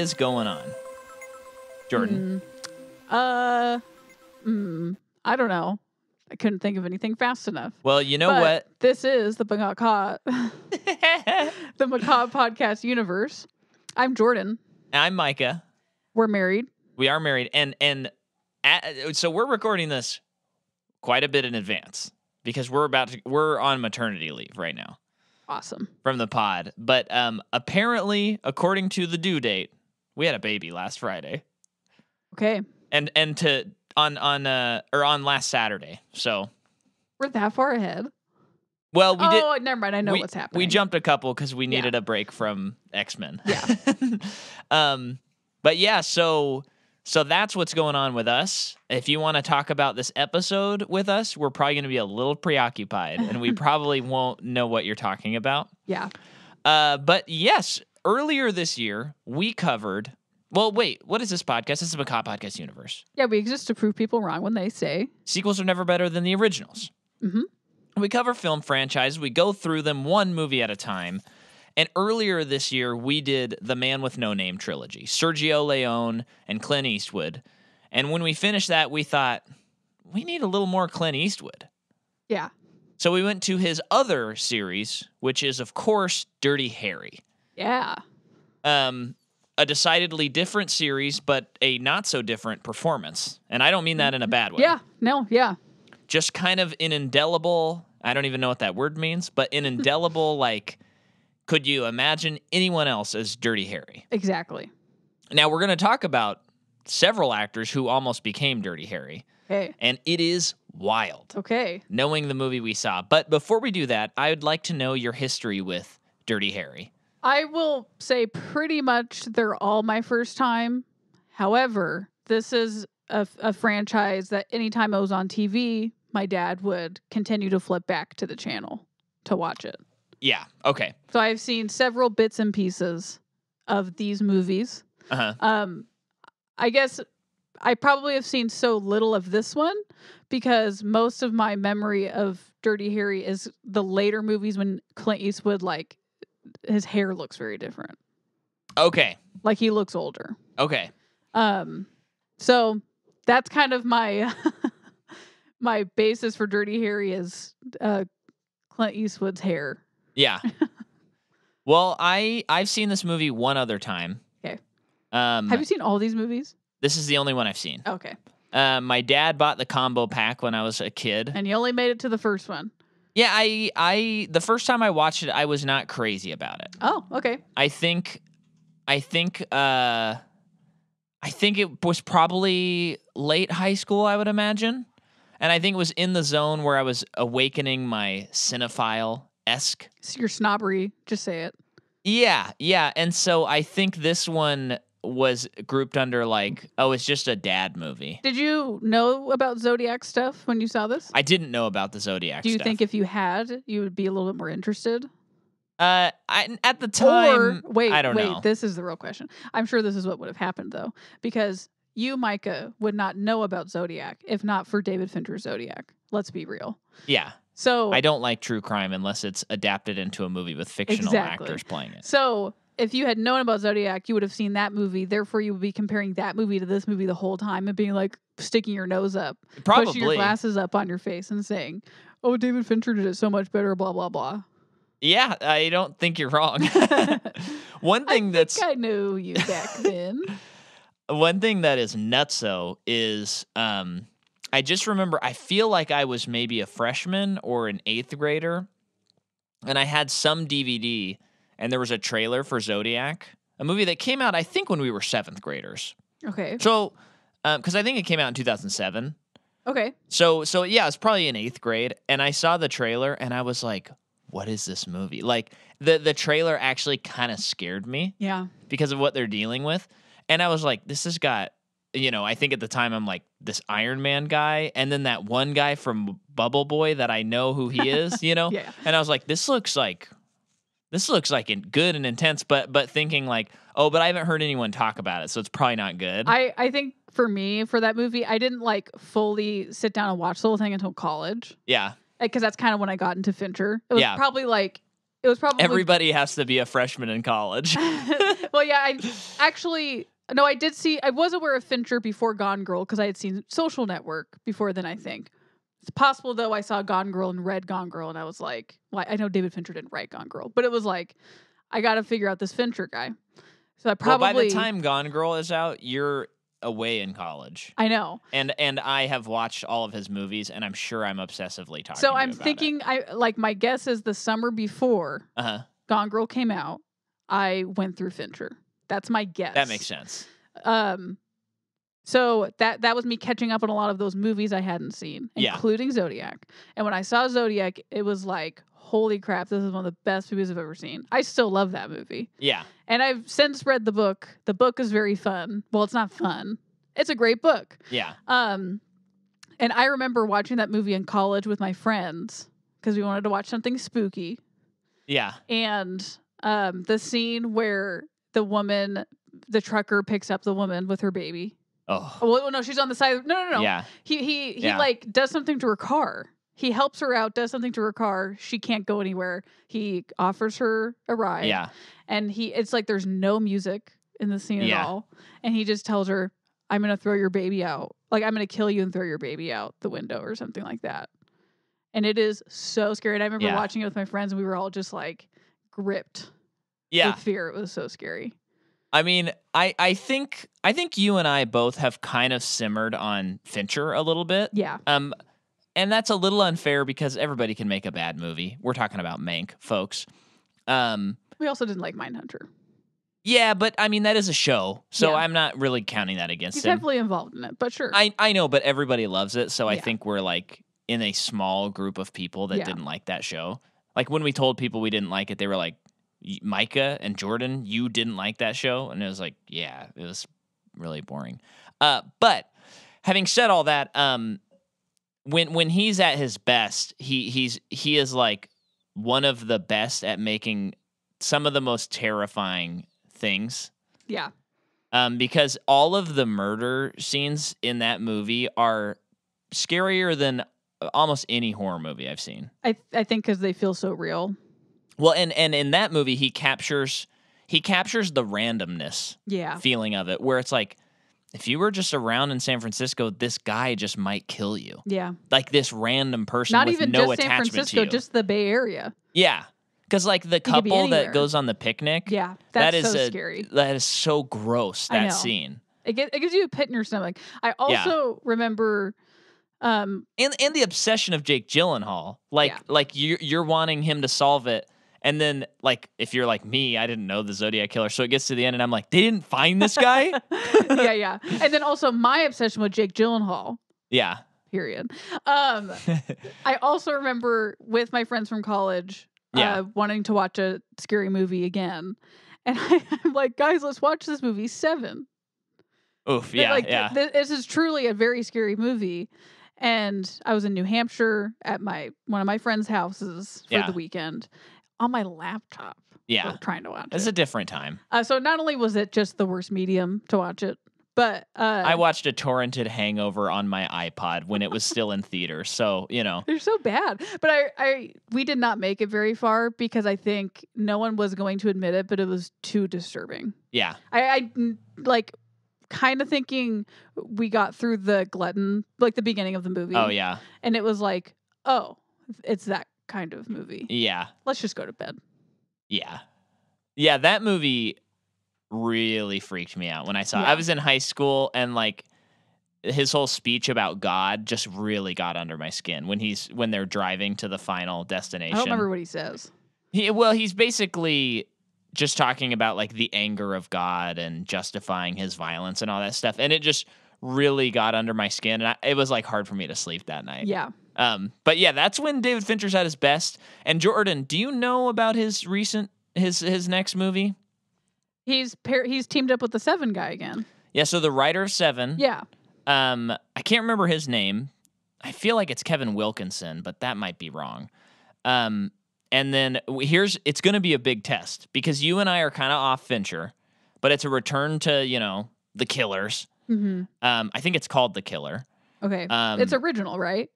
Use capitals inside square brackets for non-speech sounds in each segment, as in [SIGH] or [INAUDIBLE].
is going on? Jordan. Uh, mm, I don't know. I couldn't think of anything fast enough. Well, you know But what? This is the McCaw, [LAUGHS] the McCaw podcast universe. I'm Jordan. I'm Micah. We're married. We are married, and and at, so we're recording this quite a bit in advance because we're about to we're on maternity leave right now Awesome. from the pod. But um, apparently, according to the due date, we had a baby last Friday, Okay. and and to on on uh or on last Saturday. So We're that far ahead. well, we did. oh, never mind. I know we, what's happening. We jumped a couple because we Yeah. needed a break from X Men. Yeah. [LAUGHS] um, but yeah, so so that's what's going on with us. If you want to talk about this episode with us, we're probably going to be a little preoccupied, and we [LAUGHS] probably won't know what you're talking about. Yeah. Uh, but yes, earlier this year we covered. Well, wait, what is this podcast? This is McCaw Podcast Universe. Yeah. We exist to prove people wrong when they say, Sequels are never better than the originals. Mhm. We cover film franchises. We go through them one movie at a time. And earlier this year, we did the Man with No Name trilogy Sergio Leone and Clint Eastwood. And when we finished that, we thought, we need a little more Clint Eastwood. yeah. So we went to his other series, which is, of course, Dirty Harry. Yeah. Um, a decidedly different series, but a not so different performance. And I don't mean that in a bad way Yeah. No. Yeah. just kind of an indelible i don't even know what that word means but an [LAUGHS] indelible like could you imagine anyone else as dirty harry Exactly. now we're going to talk about several actors who almost became dirty harry Okay. and it is wild Okay. knowing the movie we saw but before we do that i would like to know your history with dirty harry I will say pretty much they're all my first time. However, this is a, a franchise that anytime it was on TV, my dad would continue to flip back to the channel to watch it. yeah okay So I've seen several bits and pieces of these movies. uh-huh Um, I guess I probably have seen so little of this one because most of my memory of Dirty Harry is the later movies when Clint Eastwood like his hair looks very different. okay Like he looks older. okay Um, so that's kind of my [LAUGHS] my basis for Dirty Harry is uh, Clint Eastwood's hair. yeah [LAUGHS] well i i've seen this movie one other time Okay. um Have you seen all these movies? this is the only one i've seen Okay, Uh, my dad bought the combo pack when I was a kid. and you only made it to the first one. Yeah, I, I, the first time I watched it, I was not crazy about it. Oh, okay. I think, I think, uh, I think it was probably late high school, I would imagine, and I think it was in the zone where I was awakening my cinephile esque. Your snobbery. Just say it. Yeah, yeah, and so I think this one was grouped under like, oh, it's just a dad movie. Did you know about Zodiac stuff when you saw this? I didn't know about the Zodiac. Do you stuff. think if you had, you would be a little bit more interested? Uh, I, at the time, or wait, I don't wait, know. this is the real question. I'm sure this is what would have happened though, because you, Micah, would not know about Zodiac if not for David Fincher's Zodiac. Let's be real. yeah, So I don't like true crime unless it's adapted into a movie with fictional Exactly. actors playing it. So if you had known about Zodiac, you would have seen that movie. Therefore, you would be comparing that movie to this movie the whole time and being like sticking your nose up, pushing your glasses up on your face, and saying, "Oh, David Fincher did it so much better." Blah blah blah. yeah. I don't think you're wrong. [LAUGHS] [LAUGHS] one I thing think that's I knew you back [LAUGHS] then. one thing that is nutso is um, I just remember I feel like I was maybe a freshman or an eighth grader, and I had some DVD, and there was a trailer for Zodiac, a movie that came out I think when we were seventh graders. Okay. So, um, because I think it came out in 2007. Okay. So so yeah, it's probably in eighth grade, and I saw the trailer, and I was like, "What is this movie?" Like the the trailer actually kind of scared me Yeah. because of what they're dealing with, and I was like, "This has got." You know, I think at the time I'm like this Iron Man guy, and then that one guy from Bubble Boy that I know who he is. [LAUGHS] You know, Yeah. and I was like, "This looks like, this looks like good and intense," but but thinking like, "Oh, but I haven't heard anyone talk about it, so it's probably not good." I I think for me for that movie, I didn't like fully sit down and watch the whole thing until college yeah, uh, because that's kind of when I got into Fincher. It was Yeah. probably like it was probably Everybody has to be a freshman in college. [LAUGHS] well, yeah, I actually no, I did see. I was aware of Fincher before Gone Girl because I had seen Social Network before then. I think it's possible though. I saw Gone Girl and read Gone Girl, and I was like, well, I know David Fincher didn't write Gone Girl, but it was like, I got to figure out this Fincher guy. So I probably well, by the time Gone Girl is out, you're away in college. I know. And and I have watched all of his movies, and I'm sure I'm obsessively talking. So I'm about it. thinking, I like my guess is the summer before Uh-huh. Gone Girl came out, I went through Fincher. That's my guess. That makes sense. Um, so that that was me catching up on a lot of those movies I hadn't seen, Yeah. including Zodiac. And when I saw Zodiac, it was like, holy crap, this is one of the best movies I've ever seen. I still love that movie, Yeah. and I've since read the book. The book is very fun. Well, it's not fun. It's a great book. Yeah. Um, and I remember watching that movie in college with my friends because we wanted to watch something spooky. Yeah. And um, the scene where the woman, the trucker, picks up the woman with her baby. Oh. Well, no, she's on the side. Of, no, no, no. Yeah. He he he Yeah. like does something to her car. He helps her out, does something to her car. She can't go anywhere. He offers her a ride. Yeah. And he it's like there's no music in the scene Yeah. at all. And he just tells her, I'm gonna throw your baby out. Like I'm gonna kill you and throw your baby out the window or something like that. And it is so scary. And I remember Yeah. watching it with my friends and we were all just like gripped Yeah. with fear. It was so scary. I mean, I I think I think you and I both have kind of simmered on Fincher a little bit. Yeah. Um, and that's a little unfair because everybody can make a bad movie. We're talking about Mank, folks. Um, We also didn't like Mindhunter. yeah, but I mean that is a show, so Yeah. I'm not really counting that against He's him. heavily involved in it, but sure. I I know, but everybody loves it, so I think we're like in a small group of people that Yeah. didn't like that show. Like when we told people we didn't like it, they were like, "Y- "Micah and Jordan, you didn't like that show," and it was like, "Yeah, it was really boring." Uh, but having said all that, um, when when he's at his best, he he's he is like one of the best at making some of the most terrifying things yeah. um, because all of the murder scenes in that movie are scarier than almost any horror movie I've seen. I I think because they feel so real. Well, and and in that movie, he captures he captures the randomness Yeah. feeling of it, where it's like if you were just around in San Francisco, this guy just might kill you, Yeah. like this random person Not with even no just San Francisco, to you. just the Bay Area. yeah, because like the couple that goes on the picnic, Yeah. that That's so a- scary. that is so gross. That scene. It, get, it gives you a pit in your stomach. I also remember um and and the obsession of Jake Gyllenhaal, like Yeah. like you're you're wanting him to solve it, and then like if you're like me, I didn't know the Zodiac killer, so it gets to the end, and I'm like, they didn't find this guy. [LAUGHS] yeah, yeah. And then also my obsession with Jake Gyllenhaal. yeah, Period. Um, [LAUGHS] I also remember with my friends from college, Yeah. uh, wanting to watch a scary movie again, and I, [LAUGHS] I'm like, guys, let's watch this movie Seven. oof, yeah, like, yeah, th- this is truly a very scary movie. And I was in New Hampshire at my one of my friends' houses for Yeah. the weekend on my laptop. yeah. trying to watch it. It's it. a different time. Uh, so not only was it just the worst medium to watch it, but uh, I watched a torrented Hangover on my iPod when it was still in theater, so you know, they're so bad. But I, I, we did not make it very far because I think no one was going to admit it, but it was too disturbing. yeah, I, I like kind of thinking we got through the glutton, like the beginning of the movie. oh yeah, and it was like, oh, it's that kind of movie. yeah, Let's just go to bed. yeah, yeah. That movie really freaked me out when I saw. it. Yeah. I was in high school, and like his whole speech about God just really got under my skin when he's when they're driving to the final destination. I don't remember what he says. He, well, he's basically just talking about like the anger of God and justifying his violence and all that stuff, and it just really got under my skin, and I, it was like hard for me to sleep that night. Yeah. Um, but yeah, that's when David Fincher's at his best. And Jordan, do you know about his recent his his next movie? He's pair he's teamed up with the Seven guy again. Yeah, so the writer of Seven. Yeah. Um, I can't remember his name. I feel like it's Kevin Wilkinson, but that might be wrong. Um, and then here's it's going to be a big test because you and I are kind of off Fincher, but it's a return to you know the Killers. hmm Um, I think it's called the Killer. Okay. Um, it's original, right?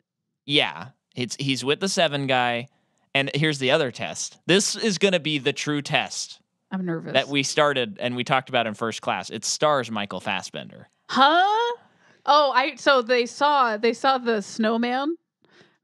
Yeah, it's he's with the Seven guy, And here's the other test. This is going to be the true test I'm nervous. that we started and we talked about in first class. It stars Michael Fassbender. huh? Oh, I so they saw they saw the snowman.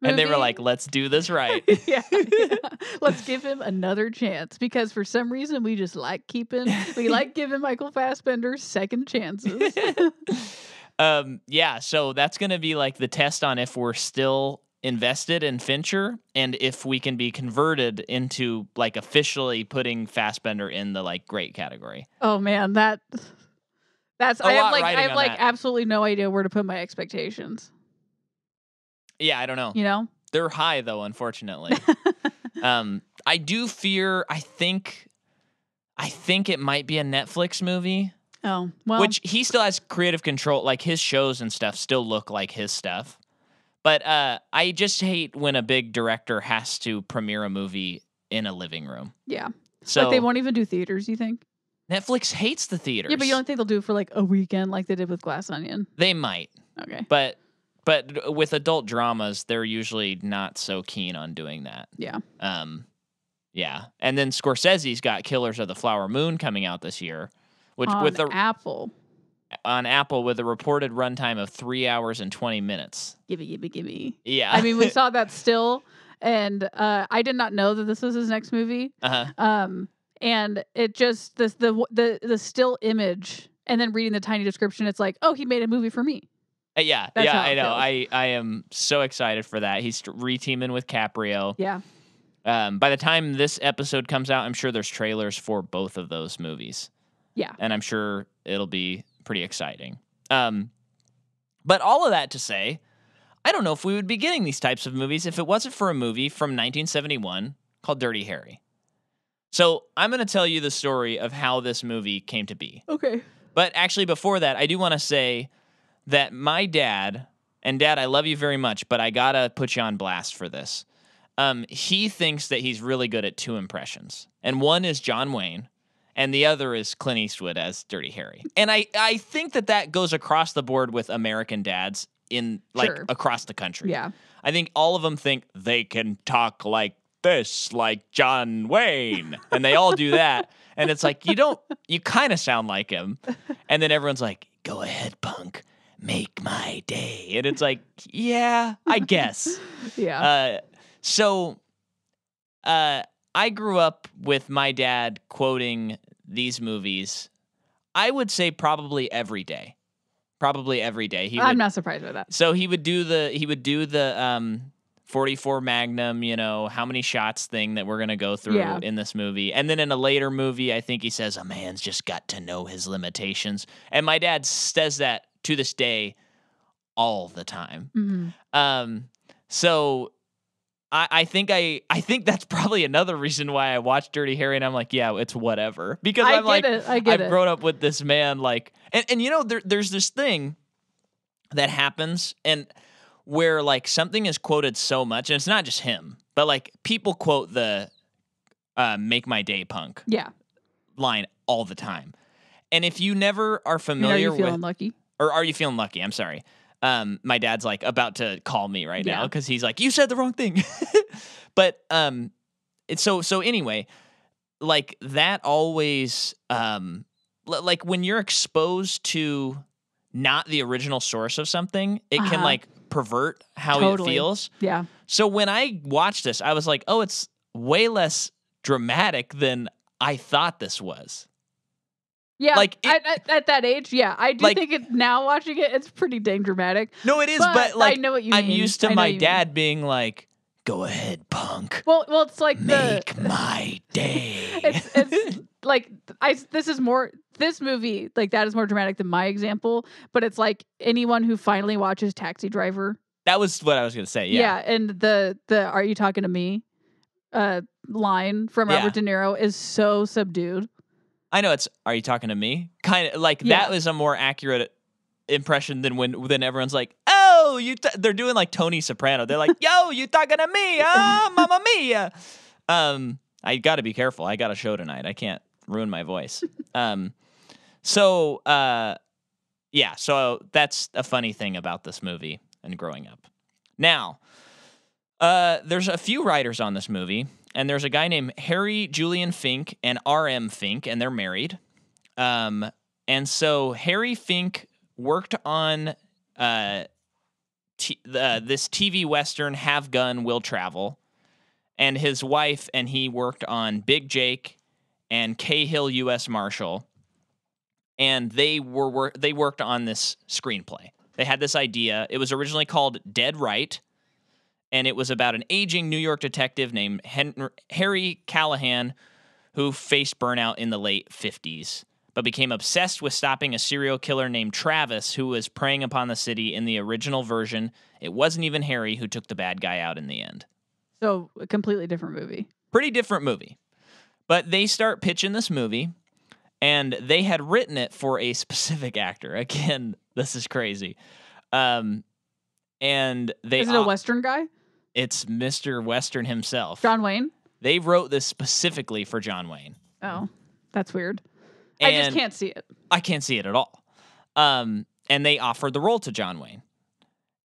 And they were like, let's do this right. [LAUGHS] yeah, yeah. Let's give him another chance because for some reason we just like keeping we like giving Michael Fassbender second chances. [LAUGHS] um, yeah, so that's going to be like the test on if we're still invested in Fincher and if we can be converted into like officially putting Fassbender in the like great category. oh man, that that's A I have like I have like that. absolutely no idea where to put my expectations. Yeah, I don't know. You know? They're high though, unfortunately. [LAUGHS] um, I do fear. I think, I think it might be a Netflix movie, Oh well, which he still has creative control. Like his shows and stuff still look like his stuff. But uh, I just hate when a big director has to premiere a movie in a living room. yeah, So like they won't even do theaters. You think? Netflix hates the theaters. Yeah, but you don't think they'll do it for like a weekend like they did with Glass Onion? They might, Okay. but but with adult dramas, they're usually not so keen on doing that. Yeah. Um, yeah, and then Scorsese's got Killers of the Flower Moon coming out this year, which On with the Apple. on Apple with a reported runtime of three hours and twenty minutes. Gimme, gimme, gimme. Yeah, I mean, we [LAUGHS] saw that still, and uh, I did not know that this was his next movie. uh-huh. Um, and it just the the the the still image, and then reading the tiny description, it's like, oh, he made a movie for me. Uh, yeah, That's yeah, I know. feels. I I am so excited for that. He's reteaming with Caprio. Yeah. Um, by the time this episode comes out, I'm sure there's trailers for both of those movies. Yeah. and I'm sure it'll be pretty exciting. Um, but all of that to say, I don't know if we would be getting these types of movies if it wasn't for a movie from 1971 called Dirty Harry. So I'm going to tell you the story of how this movie came to be. Okay. But actually, before that, I do want to say that my dad, and dad, I love you very much, but I got to put you on blast for this. Um, he thinks that he's really good at two impressions, and one is John Wayne, and the other is Clint Eastwood as Dirty Harry. And I, I think that that goes across the board with American dads in like Sure. across the country. Yeah. I think all of them think they can talk like this, like John Wayne, and they all do that. And it's like you don't, you kind of sound like him. And then everyone's like, "Go ahead, punk, make my day." And it's like, yeah, I guess. [LAUGHS] Yeah. Uh, so, uh, I grew up with my dad quoting these movies. I would say probably every day, probably every day. He I'm not surprised by that. so he would do the he would do the um 44 Magnum, you know, how many shots thing that we're going to go through Yeah. in this movie. And then in a later movie, I think he says a man's just got to know his limitations. And my dad says that to this day all the time. Mhm. Um so I, I think I I think that's probably another reason why I watched Dirty Harry and I'm like, yeah, it's whatever. Because I I'm like it. I get I've it. grown up with this man, like, and, and you know, there, there's this thing that happens, and where like something is quoted so much, and it's not just him, but like people quote the uh, "Make My Day" punk yeah. line all the time, and if you never are are familiar you feeling with, lucky? or are you feeling lucky? I'm sorry. Um, my dad's like about to call me right now because he's like, "You said the wrong thing," [LAUGHS] but um, it's so so anyway. Like that always um, l- like when you're exposed to not the original source of something, it can Uh-huh. like pervert how Totally. it feels. Yeah. So when I watched this, I was like, "Oh, it's way less dramatic than I thought this was." Yeah. Like, it- at, at, at that age, yeah. I do Like- think it now watching it, it's pretty dang dramatic. No, it is, but, but, like I know what you I'm mean. used to my you mean. dad being like, "Go ahead, punk, Well, well, it's like the make my day." [LAUGHS] it's it's like I this is more this movie like that is more dramatic than my example, but it's like anyone who finally watches Taxi Driver. that was what I was gonna say. Yeah, Yeah, and the the Are you talking to me? Uh, line from Yeah. Robert De Niro is so subdued. I know it's. Are you talking to me? Kind of like Yeah. that was a more accurate impression than when then everyone's like, "Oh, you." T-. They're doing like Tony Soprano. They're like, [LAUGHS] "Yo, you talking to me? Ah, mamma mia." Um, I got to be careful. I got a show tonight. I can't ruin my voice. [LAUGHS] Um, so uh, yeah. So that's a funny thing about this movie and growing up. Now, Uh, there's a few writers on this movie, and there's a guy named Harry Julian Fink and R.M. Fink, and they're married. Um, and so Harry Fink worked on uh, t- the, this TV Western, Have Gun, Will Travel. And his wife and he worked on Big Jake and Cahill U.S. Marshal. And they were wor- they worked on this screenplay. They had this idea. It was originally called Dead Right, and it was about an aging New York detective named Hen- Harry Callahan who faced burnout in the late 50s but became obsessed with stopping a serial killer named Travis who was preying upon the city in the original version. It wasn't even Harry who took the bad guy out in the end. So a completely different movie. Pretty different movie. But they start pitching this movie and they had written it for a [LAUGHS] specific actor. Again, this is crazy. Um and they Is it a Western guy? It's Mr. Western himself. John Wayne? They wrote this specifically for John Wayne. Oh, that's weird. I just can't see it. I can't see it at all. Um, and they offered the role to John Wayne,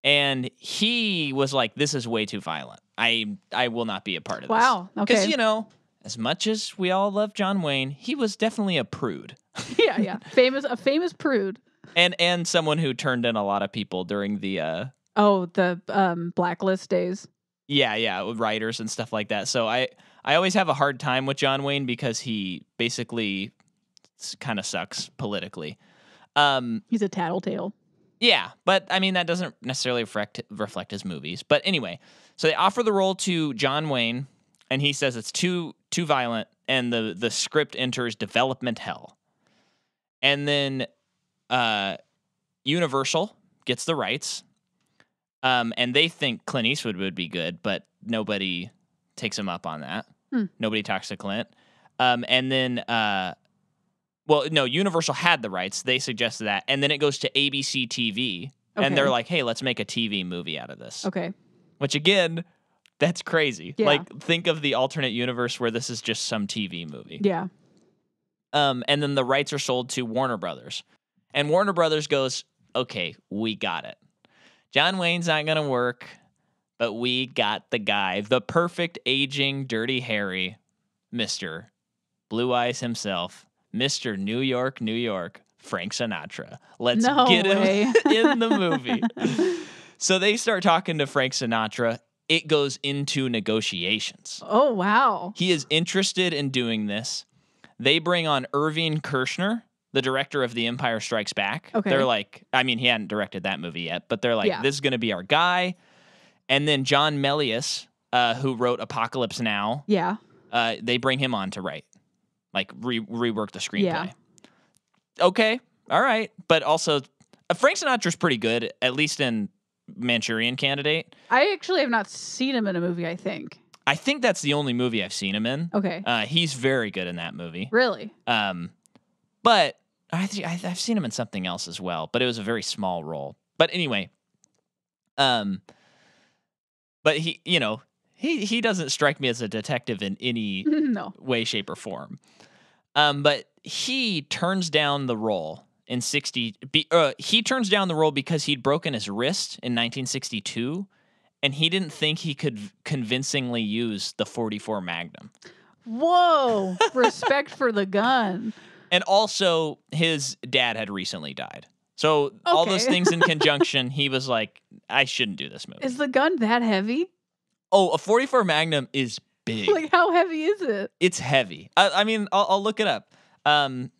and he was like, "This is way too violent. I I will not be a part of this." Wow. Because you know, as much as we all love John Wayne, he was definitely a prude, [LAUGHS] yeah, yeah. Famous, a famous prude. and and someone who turned in a lot of people during the uh, Oh, the um, blacklist days. yeah yeah with writers and stuff like that. So I I always have a hard time with John Wayne because he basically kind of sucks politically. Um, He's a tattletale. Yeah, but I mean that doesn't necessarily reflect reflect his movies. But anyway, so they offer the role to John Wayne, and he says it's too too violent, and the the script enters development hell. And then, uh, Universal gets the rights, um, and they think Clint Eastwood would be good, but nobody takes him up on that. Hmm. Nobody talks to Clint. Um, and then, uh, well, no, Universal had the rights. They suggested that, and then it goes to ABC TV, and they're like, "Hey, let's make a TV movie out of this." Okay. Which again, that's crazy. Yeah. Like, think of the alternate universe where this is just some TV movie. Yeah. Um, and then the rights are sold to Warner Brothers, and Warner Brothers goes, "Okay, we got it. John Wayne's not gonna work, but we got the guy, the perfect aging Dirty Harry, Mister Blue Eyes himself, Mister New York, New York, Frank Sinatra. Let's No get him [LAUGHS] in the movie." [LAUGHS] so they start talking to Frank Sinatra. It goes into negotiations. Oh wow. He is interested in doing this. They bring on Irving Kershner, the director of The Empire Strikes Back. Okay. They're like, I mean, he hadn't directed that movie yet, but they're like, Yeah. this is going to be our guy. And then John Milius, uh, who wrote Apocalypse Now, Yeah. uh, they bring him on to write, like re- rework the screenplay. Yeah. Okay, all right, but also uh, Frank Sinatra's pretty good, at least in Manchurian Candidate. I actually have not seen him in a movie. I think. I think that's the only movie I've seen him in. Okay. Uh, he's very good in that movie. really? Um, but I, I've seen him in something else as well, but it was a very small role. But anyway, um, but he, you know, he he doesn't strike me as a detective in any [LAUGHS] no. way, shape, or form. Um, but he turns down the role in sixty. Be, uh, he turns down the role because he'd broken his wrist in 1962, and he didn't think he could convincingly use the 44 Magnum. Whoa. Respect for the gun. And also, his dad had recently died. So, all those things in [LAUGHS] conjunction, he was like, I shouldn't do this movie. Is the gun that heavy? oh, a 44 Magnum is big. Like how heavy is it? it's heavy. I, I mean, I'll, I'll look it up. Um,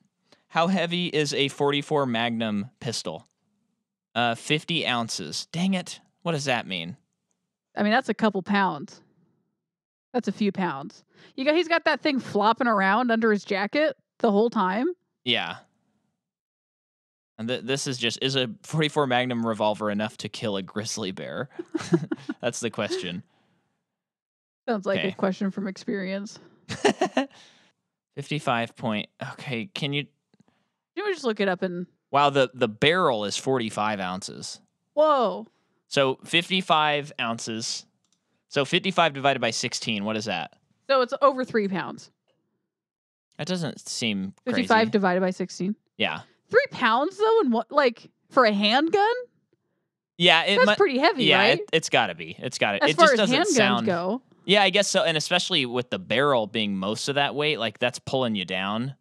how heavy is a 44 Magnum pistol? Uh, 50 ounces. Dang it. What does that mean? I mean, that's a couple pounds. That's a few pounds. You got he's got that thing flopping around under his jacket the whole time. Yeah. And th- this is just is a 44 Magnum revolver enough to kill a grizzly bear? [LAUGHS] That's the question. Sounds like Okay. a question from experience. [LAUGHS] 55 point. Okay, can you You just look it up and Wow, the the barrel is 45 ounces. whoa. So 55 ounces. So 55 divided by 16, what is that? So it's over three pounds. That doesn't seem crazy. Fifty-five divided by sixteen. yeah. Three pounds though, and what? Like for a handgun? Yeah, it That's mu- pretty heavy, yeah, right? it, it's got to be. It's got to. It far just as doesn't sound. go. Yeah, I guess so, and especially with the barrel being most of that weight, like that's pulling you down.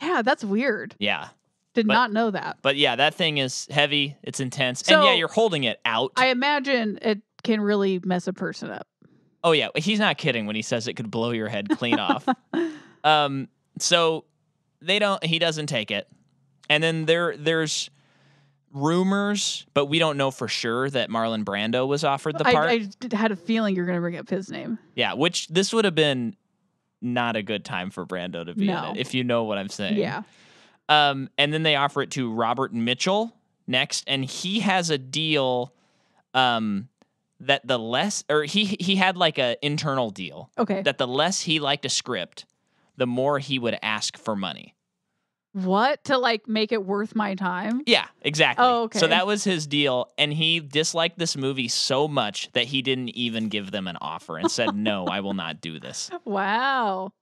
Yeah, that's weird. Yeah, Did But- not know that. but yeah, that thing is heavy. It's intense, and yeah, you're holding it out. I imagine it can really mess a person up. oh yeah, he's not kidding when he says it could blow your head clean off. [LAUGHS] Um, so they don't. He doesn't take it, and then there there's rumors, but we don't know for sure that Marlon Brando was offered the part. I just had a feeling you're going to bring up his name. yeah, which this would have been not a good time for Brando to be No. in it, if you know what I'm saying. Yeah. Um, and then they offer it to Robert Mitchum next, and he has a deal. Um, that the less or he he had like a internal deal Okay. that the less he liked a script, the more he would ask for money. what to like make it worth my time? Yeah, exactly. Oh, okay. So that was his deal, and he disliked this movie so much that he didn't even give them an offer and said, "No, I will not do this." [LAUGHS] Wow.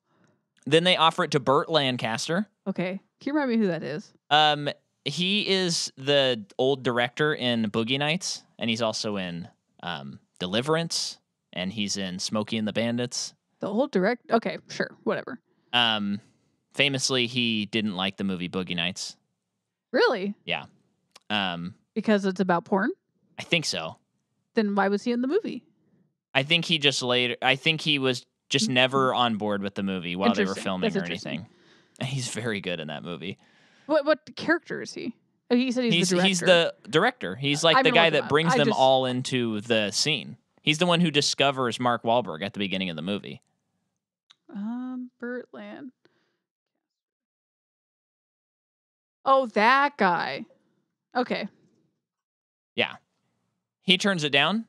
Then they offer it to Burt Lancaster. Okay. Can you remind me who that is? Um, he is the old director in Boogie Nights, and he's also in um, Deliverance, and he's in Smokey and the Bandits. The old direct. Okay, sure, whatever. Um, famously, he didn't like the movie Boogie Nights. Really? Yeah. Um, Because it's about porn? I think so. Then why was he in the movie? I think he just later. I think he was just never on board with the movie while they were filming That's or anything. [LAUGHS] He's very good in that movie. What what character is he? Oh, he said he's, He's the director. he's the director. He's like I'm the guy that brings I them just- all into the scene. He's the one who discovers Mark Wahlberg at the beginning of the movie. um Burt Land. Oh, that guy. Okay. Yeah. He turns it down.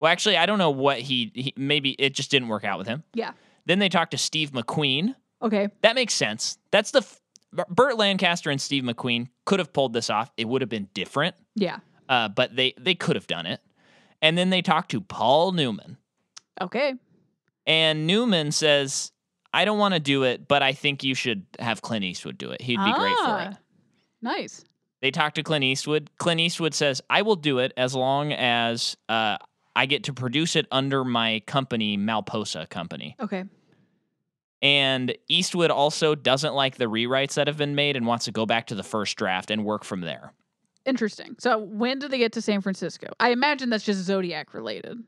Well, actually, I don't know what he, he maybe it just didn't work out with him. Yeah. Then they talked to Steve McQueen. Okay. That makes sense. That's the f- Burt Lancaster and Steve McQueen could have pulled this off. It would have been different. Yeah. uh, but they they could have done it. And then they talked to Paul Newman, Okay. And Newman says, "I don't want to do it, but I think you should have Clint Eastwood do it. He'd be great for it." Ah, Nice. They talked to Clint Eastwood. Clint Eastwood says, "I will do it as long as uh, I get to produce it under my company, Malpaso Company." Okay. And Eastwood also doesn't like the rewrites that have been made and wants to go back to the first draft and work from there. Interesting. So when did they get to San Francisco? I imagine that's just Zodiac related.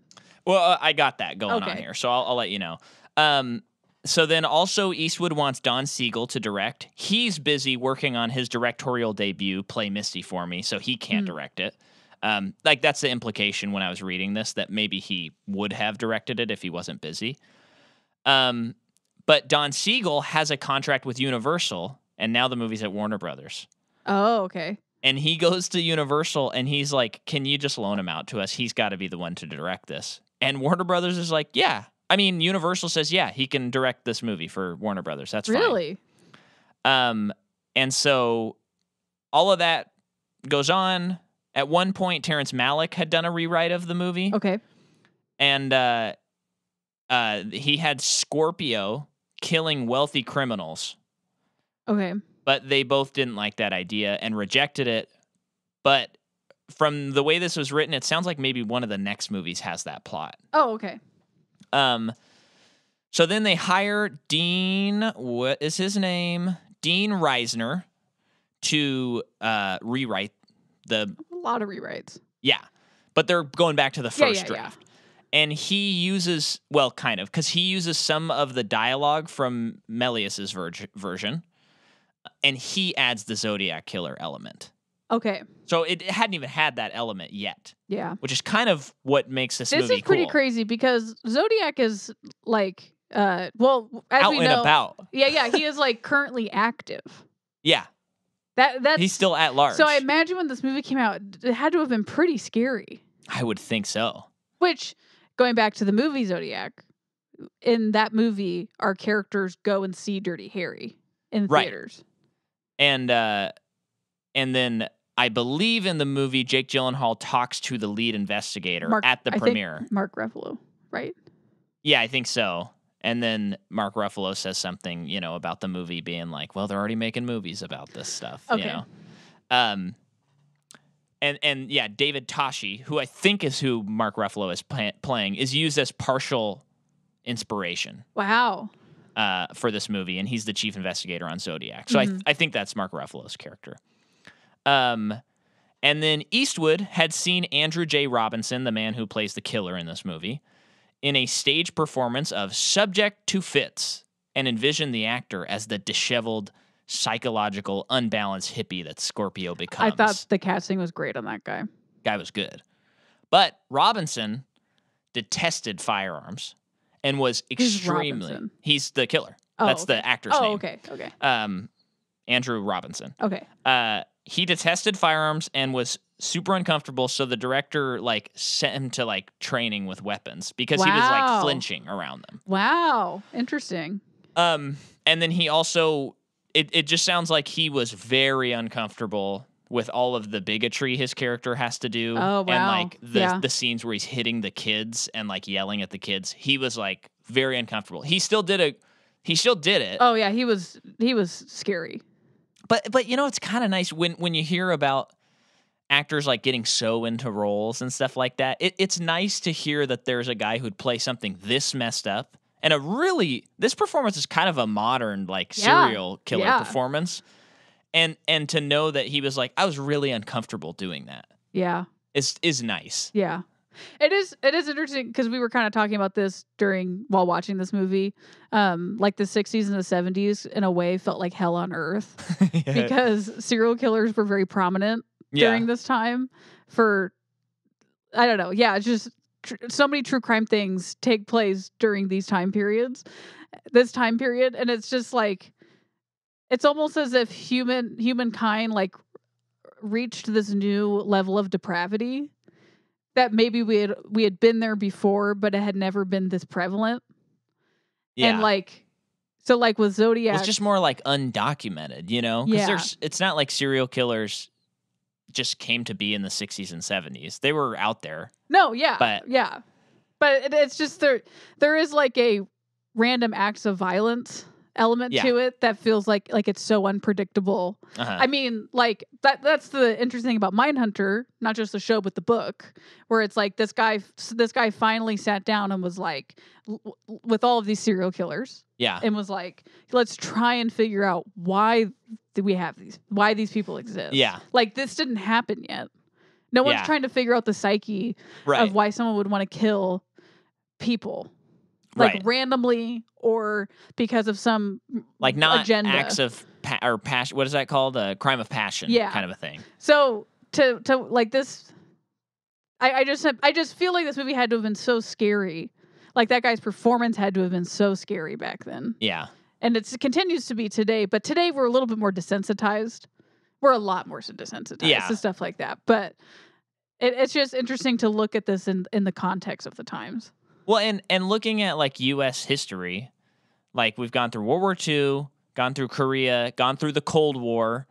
Well, uh, I got that going on here, so I'll, I'll let you know. Um, so then also Eastwood wants Don Siegel to direct. He's busy working on his directorial debut, Play Misty for Me, so he can't Hmm. direct it. Um, like that's the implication when I was reading this that maybe he would have directed it if he wasn't busy. Um, but Don Siegel has a contract with Universal, and now the movie's at Warner Brothers. Oh, okay. And he goes to Universal and he's like, Can you just loan him out to us? He's got to be the one to direct this. And Warner Brothers is like, Yeah. I mean, Universal says, Yeah, he can direct this movie for Warner Brothers. That's really? fine. Um, and so all of that goes on. At one point, Terrence Malick had done a rewrite of the movie, Okay. and uh, uh, he had Scorpio killing wealthy criminals Okay. but they both didn't like that idea and rejected it. But from the way this was written, it sounds like maybe one of the next movies has that plot. Oh, okay. Um, so then they hire Dean. What is his name? Dean Reisner to uh, rewrite the A lot of rewrites. yeah, but they're going back to the first yeah, yeah. draft. And he uses, well, kind of, because he uses some of the dialogue from Milius's ver- version, and he adds the Zodiac killer element. Okay. So it, it hadn't even had that element yet, Yeah. which is kind of what makes this, This movie is pretty cool. crazy because Zodiac is like uh well as Out we and know about. Yeah, yeah, he is like currently active. Yeah, That that's he's still at large. So I imagine when this movie came out, it had to have been pretty scary. I would think so. Which, going back to the movie Zodiac, in that movie, our characters go and see Dirty Harry in Right. theaters. And uh, and then I believe in the movie, Jake Gyllenhaal talks to the lead investigator Mark- at the I think premiere. Mark Ruffalo, right? Yeah, I think so. And then Mark Ruffalo says something, you know, about the movie being like, well, they're already making movies about this stuff, Okay. you know. Um and and yeah, David Toschi, who I think is who Mark Ruffalo is pla- playing, is used as partial inspiration Wow. uh, for this movie, and he's the chief investigator on Zodiac. So I Mhm. I think that's Mark Ruffalo's character. Um, and then Eastwood had seen Andrew J. Robinson, the man who plays the killer in this movie, in a stage performance of "Subject to Fits," and envisioned the actor as the disheveled, psychological, unbalanced hippie that Scorpio becomes I thought the casting was great on that guy. guy was good. But Robinson detested firearms and was extremely Robinson? he's the killer. Oh, That's okay. the actor's Oh, name. okay. Okay. Um Andrew Robinson. Okay. Uh he detested firearms and was super uncomfortable so the director like sent him to like training with weapons because he was like flinching around them. Wow. Interesting. Um, and then he also, it, it just sounds like he was very uncomfortable with all of the bigotry his character has to do. Oh, wow. And like the, Yeah. the scenes where he's hitting the kids and like yelling at the kids. He was like very uncomfortable. He still did a, he still did it. Oh yeah, he was he was scary. But, but you know, it's kind of nice when, when you hear about actors like getting so into roles and stuff like that. It, it's nice to hear that there's a guy who'd play something this messed up and a really this performance is kind of a modern like Yeah. serial killer Yeah. performance. And and to know that he was like I was really uncomfortable doing that Yeah. is is nice. Yeah. It is it is interesting because we were kind of talking about this during while watching this movie. Um like the 60s and the 70s in a way felt like hell on earth [LAUGHS] because serial killers were very prominent during this time for I don't know. Yeah, it's just tr- so many true crime things take place during these time periods. This time period and it's just like it's almost as if human humankind like reached this new level of depravity that maybe we had we had been there before but it had never been this prevalent. yeah. And like so like with Zodiac It's just more like undocumented, you know? Because Yeah. there's it's not like serial killers just came to be in the 60s and 70s. They were out there. No, yeah, But- yeah, but it, it's just there. There is like a random acts of violence element Yeah. to it that feels like like it's so unpredictable. Uh-huh. I mean, like that. That's the interesting thing about Mindhunter, not just the show but the book, where it's like this guy, this guy finally sat down and was like, l- with all of these serial killers, yeah. and was like, let's try and figure out why do we have these, why these people exist. Yeah. like this didn't happen yet. No one's Yeah. trying to figure out the psyche Right. of why someone would want to kill people like right. randomly or because of some like not agenda. acts of pa- or passion. What is that called? A crime of passion. Yeah. kind of a thing. so to to like this I, I just I just feel like this movie had to have been so scary. Like that guy's performance had to have been so scary back then. Yeah, And it's, it continues to be today, but today we're a little bit more desensitized. We're a lot more desensitized Yeah. to stuff like that. But it, it's just interesting to look at this in in the context of the times. Well, and and looking at like U.S. history, like we've gone through World War II, gone through Korea, gone through the Cold War,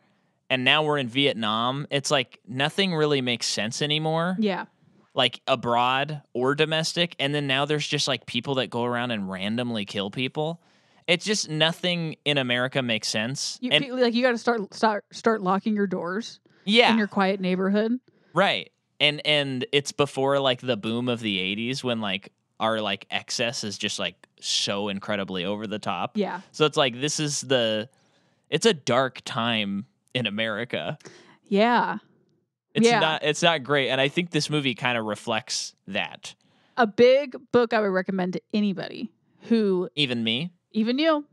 and now we're in Vietnam. It's like nothing really makes sense anymore, Yeah. like abroad or domestic. And then now there's just like people that go around and randomly kill people. It's just nothing in America makes sense. You, and like you got to start start start locking your doors yeah, in your quiet neighborhood. Right. And and it's before like the boom of the 80s when like our like excess is just like so incredibly over the top. Yeah. So it's like this is the it's a dark time in America. Yeah. It's Yeah. not it's not great and I think this movie kind of reflects that. A big book I would recommend to anybody who, Even me? even you,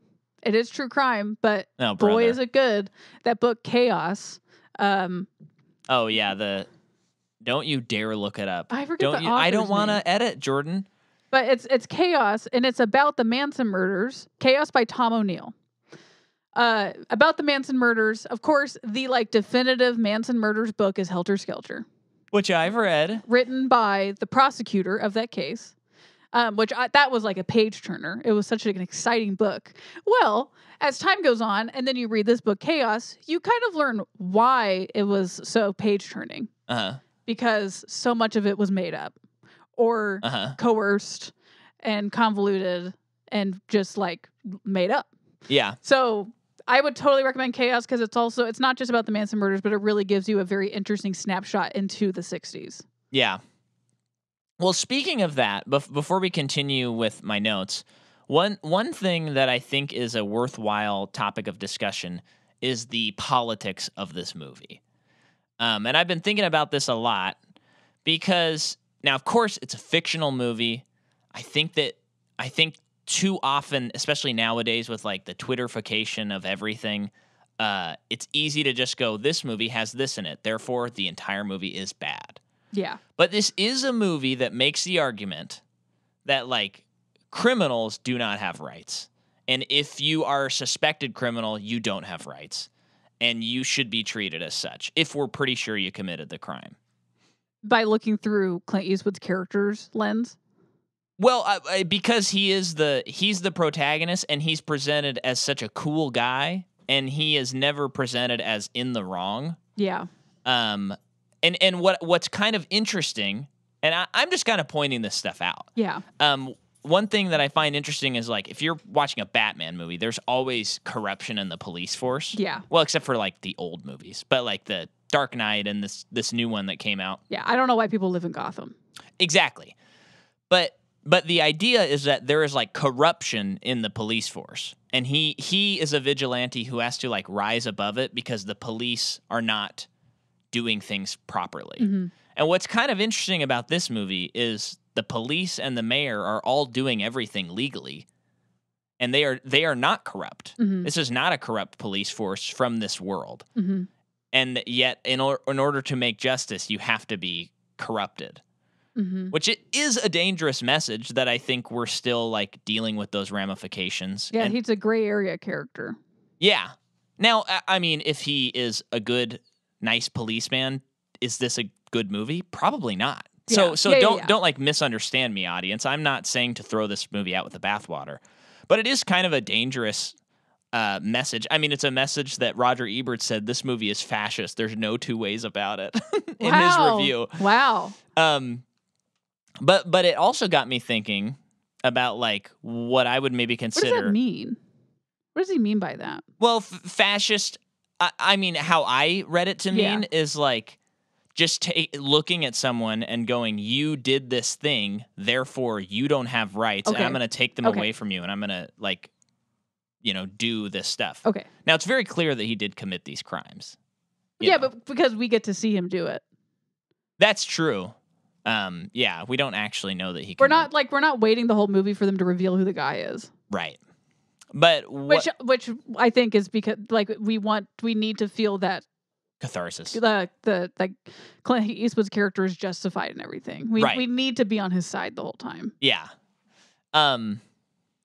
it is true crime, but No, boy is it good. That book Chaos. Um, oh yeah, the Don't you dare look it up. I forget Don't you I don't want to edit, Jordan. But it's it's Chaos, and it's about the Manson murders. Chaos by Tom O'Neill. Uh, about the Manson murders. Of course, the like definitive Manson murders book is Helter Skelter. Which I've read. written by the prosecutor of that case, um, which I, that was like a page turner. It was such an exciting book. Well, as time goes on, and then you read this book, Chaos, you kind of learn why it was so page turning Uh-huh. because so much of it was made up or Uh-huh. coerced and convoluted and just like made up. Yeah. So I would totally recommend Chaos because it's also it's not just about the Manson murders, but it really gives you a very interesting snapshot into the '60s. Yeah. Well, speaking of that, bef- before we continue with my notes, one one thing that I think is a worthwhile topic of discussion is the politics of this movie. Um, and I've been thinking about this a lot because now, of course, it's a fictional movie. I think that I think too often, especially nowadays with like the Twitterification of everything, uh, it's easy to just go, "This movie has this in it, therefore the entire movie is bad." Yeah. But this is a movie that makes the argument that like criminals do not have rights. And if you are a suspected criminal, you don't have rights. And you should be treated as such if we're pretty sure you committed the crime. By looking through Clint Eastwood's character's lens. Well, I, I, because he is the he's the protagonist and he's presented as such a cool guy and he is never presented as in the wrong. Yeah. Um and and what what's kind of interesting and I, I'm just kind of pointing this stuff out. Yeah. Um, one thing that I find interesting is like if you're watching a Batman movie, there's always corruption in the police force. Yeah. Well, except for like the old movies, but like the Dark Knight and this this new one that came out. Yeah. I don't know why people live in Gotham. Exactly. But but the idea is that there is like corruption in the police force. And he he is a vigilante who has to like rise above it because the police are not doing things properly. Mhm. And what's kind of interesting about this movie is the police and the mayor are all doing everything legally. And they are they are not corrupt. Mhm. This is not a corrupt police force from this world. hmm And yet in, or, in order to make justice, you have to be corrupted. hmm Which it is a dangerous message that I think we're still like dealing with those ramifications. Yeah. And- he's a gray area character. yeah. Now, I mean, if he is a good, nice policeman, is this a good movie? Probably not. So, Yeah. so Yeah, yeah, don't yeah. don't like misunderstand me, audience. I'm not saying to throw this movie out with the bathwater, but it is kind of a dangerous uh, message. I mean, it's a message that Roger Ebert said this movie is fascist. There's no two ways about it [LAUGHS] in his review. Wow. Um, but but it also got me thinking about like what I would maybe consider. What does that mean? What does he mean by that? Well, f- fascist. I, I mean, how I read it to Yeah. mean is like just looking at someone and going, "You did this thing, therefore you don't have rights, Okay. and I'm going to take them Okay. away from you, and I'm going to like, you know, do this stuff." Okay. Now it's very clear that he did commit these crimes. yeah, know. but because we get to see him do it. that's true. Um, yeah, we don't actually know that he. Committed. We're not like we're not waiting the whole movie for them to reveal who the guy is. right. But what Which which I think is because like we want we need to feel that catharsis? the the like Clint Eastwood's character is justified and everything. We Right. we need to be on his side the whole time. Yeah. Um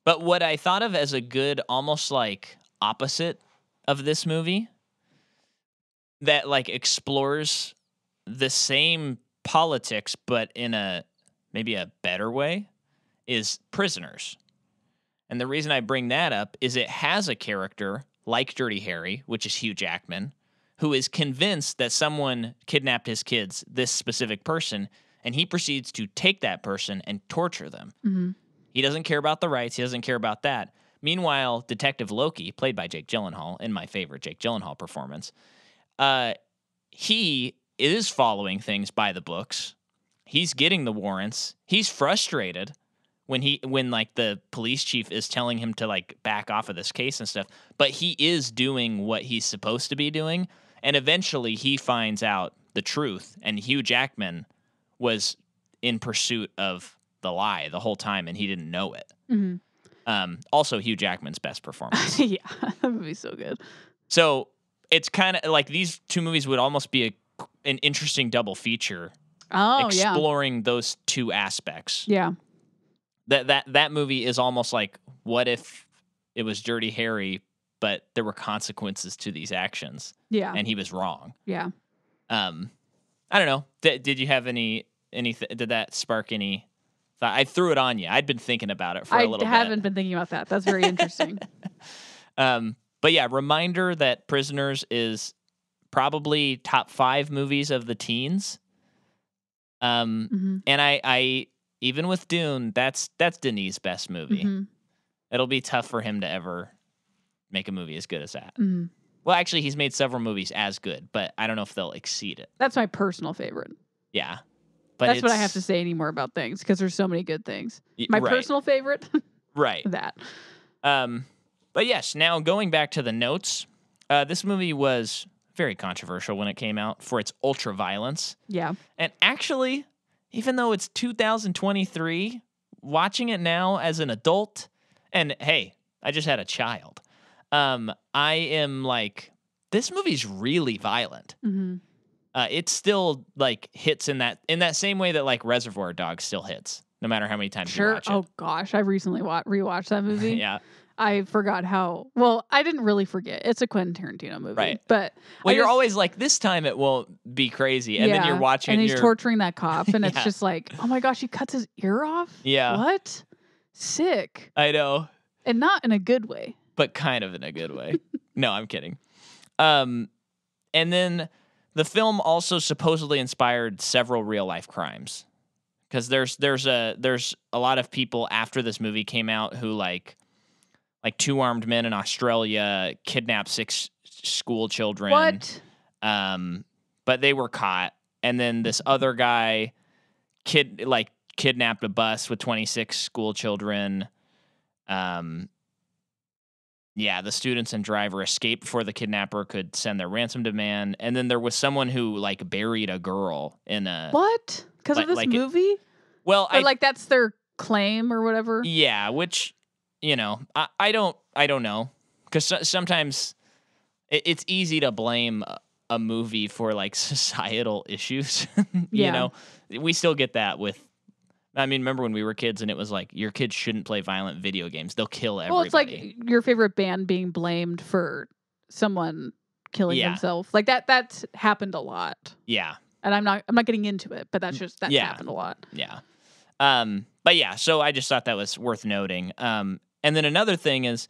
but what I thought of as a good almost like opposite of this movie that like explores the same politics but in a maybe a better way is Prisoners. And the reason I bring that up is it has a character like Dirty Harry, which is Hugh Jackman, who is convinced that someone kidnapped his kids, this specific person, and he proceeds to take that person and torture them. hmm He doesn't care about the rights, he doesn't care about that. Meanwhile, Detective Loki, played by Jake Gyllenhaal, in my favorite Jake Gyllenhaal performance, uh, he is following things by the books. He's getting the warrants. He's frustrated when he when like the police chief is telling him to like back off of this case and stuff, but he is doing what he's supposed to be doing and eventually he finds out the truth and Hugh Jackman was in pursuit of the lie the whole time and he didn't know it. hmm Um, also Hugh Jackman's best performance. [LAUGHS] yeah, [LAUGHS] that would be so good. So it's kind of like these two movies would almost be a, an interesting double feature, Oh yeah, exploring those two aspects. yeah, That that that movie is almost like what if it was Dirty Harry, but there were consequences to these actions, yeah, and he was wrong. yeah. Um, I don't know. Did, did you have any any? Did that spark any? Thought? I threw it on you. I'd been thinking about it for I a little bit. I haven't been thinking about that. That's very interesting. [LAUGHS] Um, but yeah, reminder that Prisoners is probably top five movies of the teens. Um, hmm and I, I even with Dune, that's that's Denis' best movie. hmm It'll be tough for him to ever make a movie as good as that. Mhm. Well, actually, he's made several movies as good, but I don't know if they'll exceed it. That's my personal favorite. Yeah, but That's what I have to say anymore about things because there's so many good things. My right, personal favorite, [LAUGHS] right. that. Um, but yes, now going back to the notes, uh, this movie was very controversial when it came out for its ultra violence. Yeah. And actually, even though it's 2023, watching it now as an adult, and hey, I just had a child, um, I am like, this movie's really violent. hmm Uh, it still like hits in that in that same way that like Reservoir Dogs still hits, no matter how many times you Sure. watch it. Oh gosh, I recently wa- rewatched that [LAUGHS] movie. yeah. I forgot how. Well, I didn't really forget. It's a Quentin Tarantino movie, Right. But Well, I you're just- always like, this time it won't be crazy, and then you're watching. and and he's you're, torturing that [LAUGHS] cop, and it's just like, oh my gosh, he cuts his ear off. Yeah, What? Sick, I know. and not in a good way. But kind of in a good way. [LAUGHS] no, I'm kidding. Um, and then the film also supposedly inspired several real life crimes because there's there's a there's a lot of people after this movie came out who like like two armed men in Australia kidnapped six school children. What? Um, but they were caught, and then this other guy kid like kidnapped a bus with 26 school children. Um, yeah, the students and driver escaped before the kidnapper could send their ransom demand, and then there was someone who like buried a girl in a What? Because like- of this like it- movie? well, or I like that's their claim or whatever? yeah, which you know, I, I don't I don't know because so, sometimes it, it's easy to blame a, a movie for like [LAUGHS] societal issues. [LAUGHS] you Yeah. know, we still get that with. I mean, remember when we were kids and it was like your kids shouldn't play violent video games; they'll kill everybody. Well, it's like your favorite band being blamed for someone killing Yeah. himself. Like that. That's happened a lot. yeah, And I'm not. I'm not getting into it, but that's just that's Yeah. happened a lot. Yeah. Um, but yeah, so I just thought that was worth noting. Um, and then another thing is,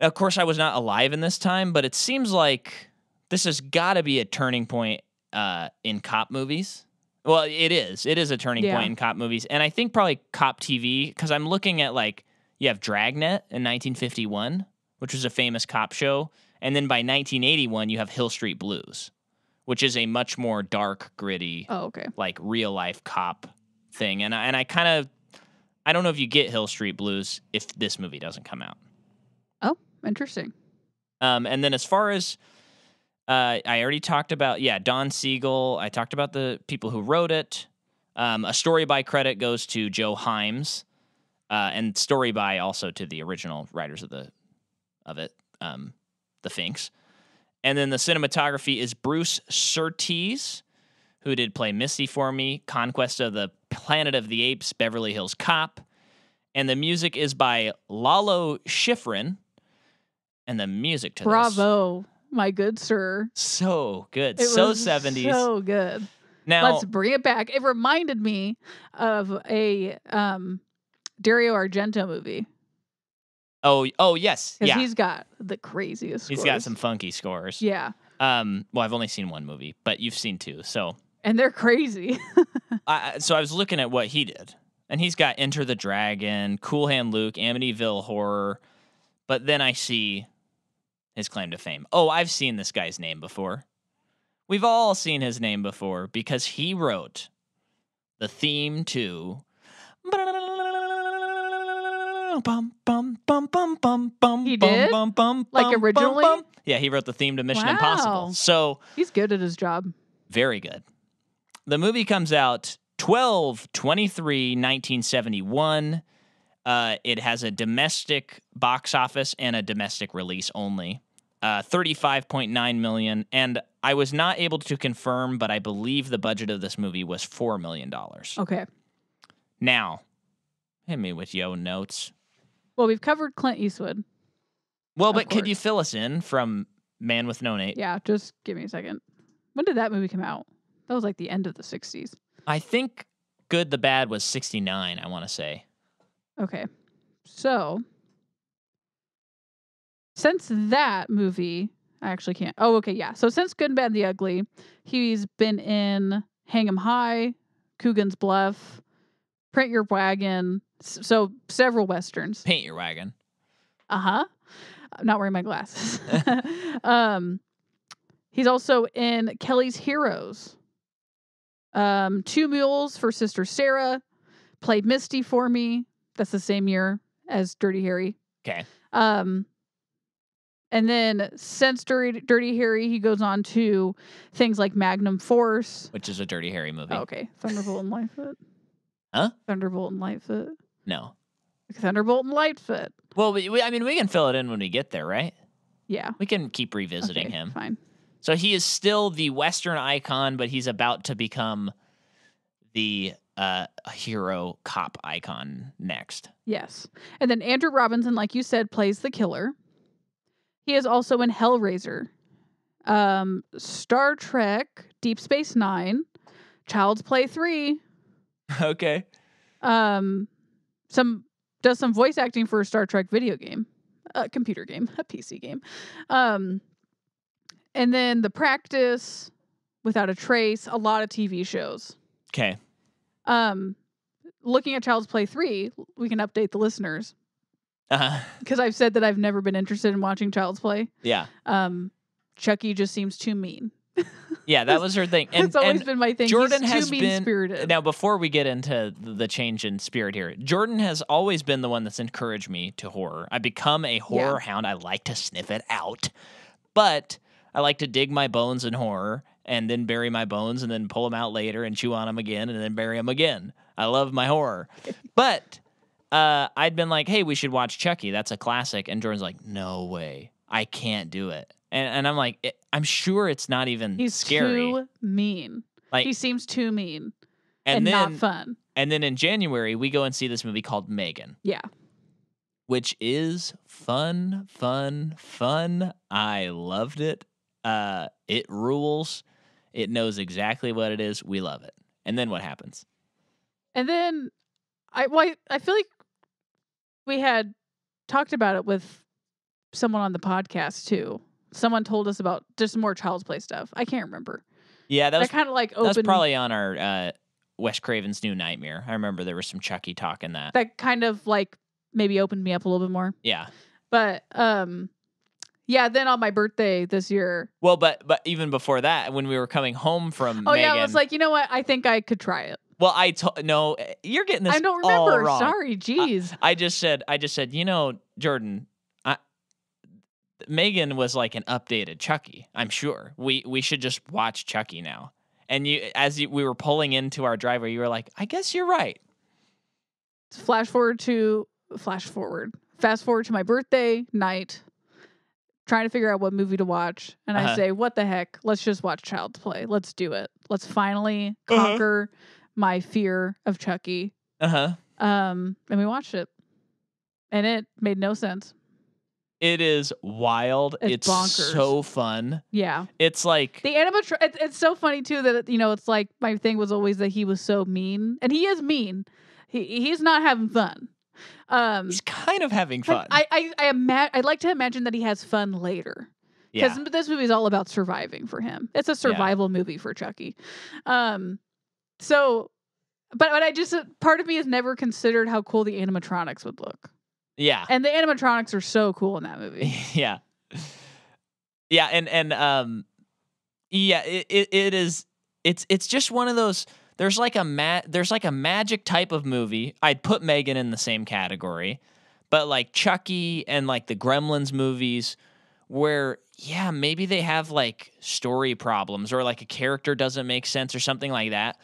of course, I was not alive in this time, but it seems like this has got to be a turning point uh, in cop movies. Well, it is. It is a turning Yeah. point in cop movies, and I think probably cop TV because I'm looking at like you have Dragnet in 1951, which was a famous cop show, and then by 1981 you have Hill Street Blues, which is a much more dark, gritty Oh, okay. like real life cop thing. And I, and I kind of I don't know if you get Hill Street Blues if this movie doesn't come out. Oh, interesting. Um, and then as far as uh, I already talked about, yeah, Don Siegel. I talked about the people who wrote it. Um, a story by credit goes to Jo Heims, uh, and story by also to the original writers of the of it, um, the Finks. And then the cinematography is Bruce Surtees, who did play Misty for me, Conquest of the Planet of the Apes, Beverly Hills Cop, and the music is by Lalo Schifrin. And the music to this Bravo, my good sir. so good, It so was seventies. So good. now, Let's bring it back. It reminded me of a um, Dario Argento movie oh, oh yes, because yeah, he's got the craziest. he's got some funky scores. Yeah, Um, well, I've only seen one movie, but you've seen two. So, and they're crazy. [LAUGHS] I- so I was looking at what he did, and he's got Enter the Dragon, Cool Hand Luke, Amityville Horror, but then I see his claim to fame. Oh, I've seen this guy's name before. We've all seen his name before because he wrote the theme to. Bum, bum, bum, bum, bum, bum, He bum, did? bum, bum, Like bum, originally? bum. Yeah, he wrote the theme to Mission Impossible. So he's good at his job. very good. The movie comes out 12 23 1971. Uh, it has a domestic box office and a domestic release only. Uh, 35.9 million. And I was not able to confirm, but I believe the budget of this movie was $4 million. Okay. Now, hit me with yo notes. Well, we've covered Clint Eastwood. Well, but could you fill us in from Man with No Name? Yeah, just give me a second. When did that movie come out? That was like the end of the 60s. I think Good the Bad was 69, I want to say. Okay. So, since that movie, I actually can't. Oh, okay, yeah. So, since Good and Bad and the Ugly, he's been in Hang 'em High, Coogan's Bluff, Print Your Wagon. So, several westerns. Paint Your Wagon. Uh huh. I'm not wearing my glasses. [LAUGHS] [LAUGHS] um, he's also in Kelly's Heroes. Um, Two Mules for Sister Sarah. Played Misty for me. That's the same year as Dirty Harry. Okay. Um, and then since Dirty, Dirty Harry, he goes on to things like Magnum Force. Which is a Dirty Harry movie. Oh, okay, Thunderbolt and Lightfoot. Huh? Thunderbolt and Lightfoot. No. Thunderbolt and Lightfoot. Well, we, we, I mean, we can fill it in when we get there, right? Yeah. We can keep revisiting okay, him. Fine. So he is still the Western icon, but he's about to become the uh, hero cop icon next. Yes. And then Andrew Robinson, like you said, plays the killer. He is also in Hellraiser, um, Star Trek, Deep Space Nine, Child's Play 3, [LAUGHS] okay. um, some does some voice acting for a Star Trek video game, a computer game, a PC game. Um, and then The Practice, Without a Trace, a lot of TV shows. Okay. Um, looking at Child's Play 3, we can update the listeners Uh, [LAUGHS] because I've said that I've never been interested in watching Child's Play. yeah. Um, Chucky just seems too mean. Yeah, that was her thing. [LAUGHS] And, It's always been my thing. Jordan He's has been- spirited. now, before we get into the change in spirit here, Jordan has always been the one that's encouraged me to horror. I become a horror hound. I like to sniff it out, but I like to dig my bones in horror and then bury my bones and then pull them out later and chew on them again and then bury them again. I love my horror, [LAUGHS] but uh, I'd been like, "Hey, we should watch Chucky. That's a classic." And Jordan's like, "No way, I can't do it." And and I'm like, "It- "I'm sure it's not even He's scary." too mean. Like- he seems too mean and, and, then not fun. and then in January we go and see this movie called Megan, Yeah. which is fun, fun, fun. I loved it. Uh, it rules. It knows exactly what it is. We love it. And then what happens? And then I well, I, I feel like we had talked about it with someone on the podcast too. Someone told us about just more Child's Play stuff. I can't remember. Yeah, that was kind of like that was probably on our uh, Wes Craven's New Nightmare. I remember there was some Chucky talk in that. that kind of like maybe opened me up a little bit more. Yeah. But um yeah, then on my birthday this year. Well, but but even before that, when we were coming home from Oh Megan, yeah, I was like, you know what? I think I could try it. Well, I told no, eh, you're getting this. I don't remember. Sorry, jeez. I just said, I just said, you know, Jordan, I, Megan was like an updated Chucky. I'm sure we we should just watch Chucky now. And you, as you, we were pulling into our driveway, you were like, I guess you're right. flash forward to flash forward. Fast forward to my birthday night. Trying to figure out what movie to watch, and I Uh-huh. say, "What the heck? Let's just watch Child's Play. Let's do it. Let's finally Uh-huh. conquer my fear of Chucky." Uh huh. Um, and we watched it, and it made no sense. It is wild. It's It's, bonkers. so fun. Yeah, It's like the animatron. It's, it's so funny too that you know it's like my thing was always that he was so mean, and he is mean. He he's not having fun. Um, he's kind of having fun. I I I ima- I'd like to imagine that he has fun later yeah. because this movie is all about surviving for him. It's a survival movie for Chucky. Um, so, but but I just uh, part of me has never considered how cool the animatronics would look, Yeah. and the animatronics are so cool in that movie. [LAUGHS] yeah yeah and and um yeah it, it, it is it's it's just one of those there's like a ma- there's like a magic type of movie i'd put megan in the same category but like chucky and like the gremlins movies where yeah maybe they have like story problems or like a character doesn't make sense or something like that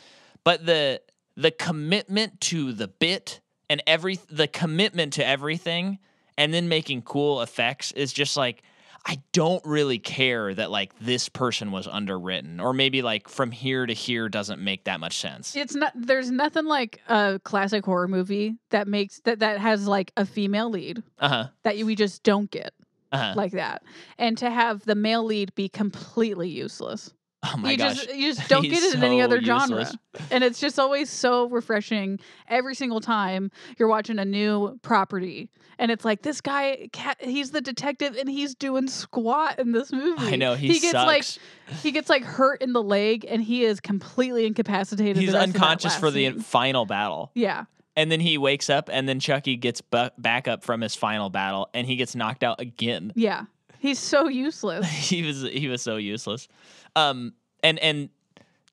but the the commitment to the bit and every the commitment to everything and then making cool effects is just like I don't really care that like this person was underwritten or maybe like from here to here doesn't make that much sense. It's not. There's nothing like a classic horror movie that makes that that has like a female lead Uh-huh. that we just don't get Uh-huh. like that, and to have the male lead be completely useless. Oh my you gosh. just you just [LAUGHS] don't He's get it in any so other genre. useless. And it's just always so refreshing every single time you're watching a new property. And it's like this guy he's the detective and he's doing squat in this movie. I know he, gets sucks. like he gets like hurt in the leg and he is completely incapacitated. He's the rest of that unconscious for the final battle. Yeah. And then he wakes up, and then Chucky gets bu- back up from his final battle, and he gets knocked out again. Yeah. He's so useless. [LAUGHS] he was he was so useless. Um, and and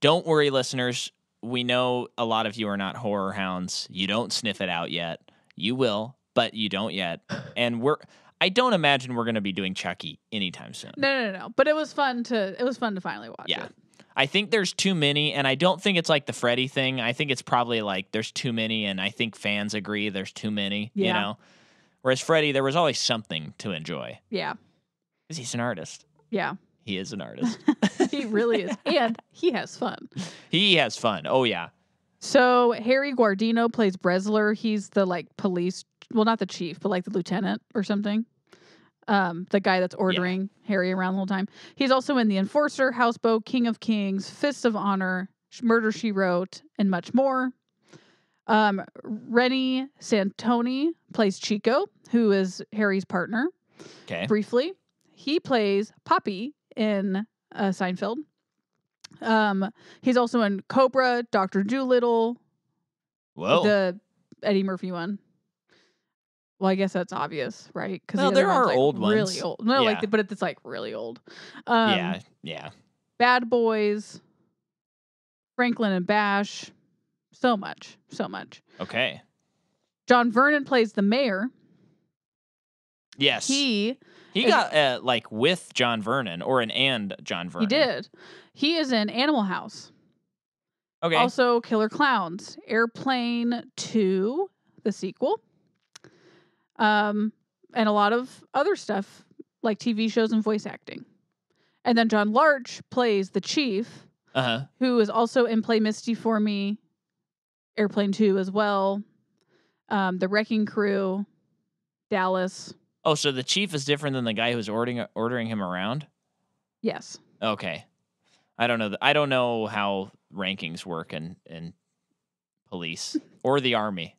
don't worry, listeners. We know a lot of you are not horror hounds. You don't sniff it out yet. You will, but you don't yet. And we're I don't imagine we're going to be doing Chucky anytime soon. No, no, no. But it was fun to it was fun to finally watch Yeah. it. I think there's too many, and I don't think it's like the Freddy thing. I think it's probably like there's too many, and I think fans agree there's too many. You Yeah. know, whereas Freddy, there was always something to enjoy Yeah. Because he's an artist. Yeah. He is an [LAUGHS] artist. he really is. And he has fun. [LAUGHS] he has fun. Oh yeah. So Harry Guardino plays Bressler. He's the like police well, not the chief, but like the lieutenant or something. Um, the guy that's ordering Harry around the whole time. He's also in The Enforcer, Houseboat, King of Kings, Fists of Honor, Murder She Wrote, and much more. Um, Reni Santoni plays Chico, who is Harry's partner. Okay. briefly. He plays Poppy in uh, Seinfeld. Um, he's also in Cobra, Doctor Dolittle, Whoa. the Eddie Murphy one. Well, I guess that's obvious, right? Because Well, there are old ones, really old. No, Yeah. like, but it's like really old. Um, yeah. Yeah. Bad Boys, Franklin and Bash, so much, so much. Okay. John Vernon plays the mayor. Yes. He He got uh, like with John Vernon or an and John Vernon. he did. He is in Animal House. Okay. Also, Killer Clowns, Airplane 2, the sequel, um, and a lot of other stuff like TV shows and voice acting. And then John Larch plays the chief, uh huh. who is also in Play Misty for Me, Airplane 2 as well, um, The Wrecking Crew, Dallas. Oh, so the chief is different than the guy who's ordering ordering him around. Yes. Okay. I don't know. th- I don't know how rankings work in in police [LAUGHS] or the army.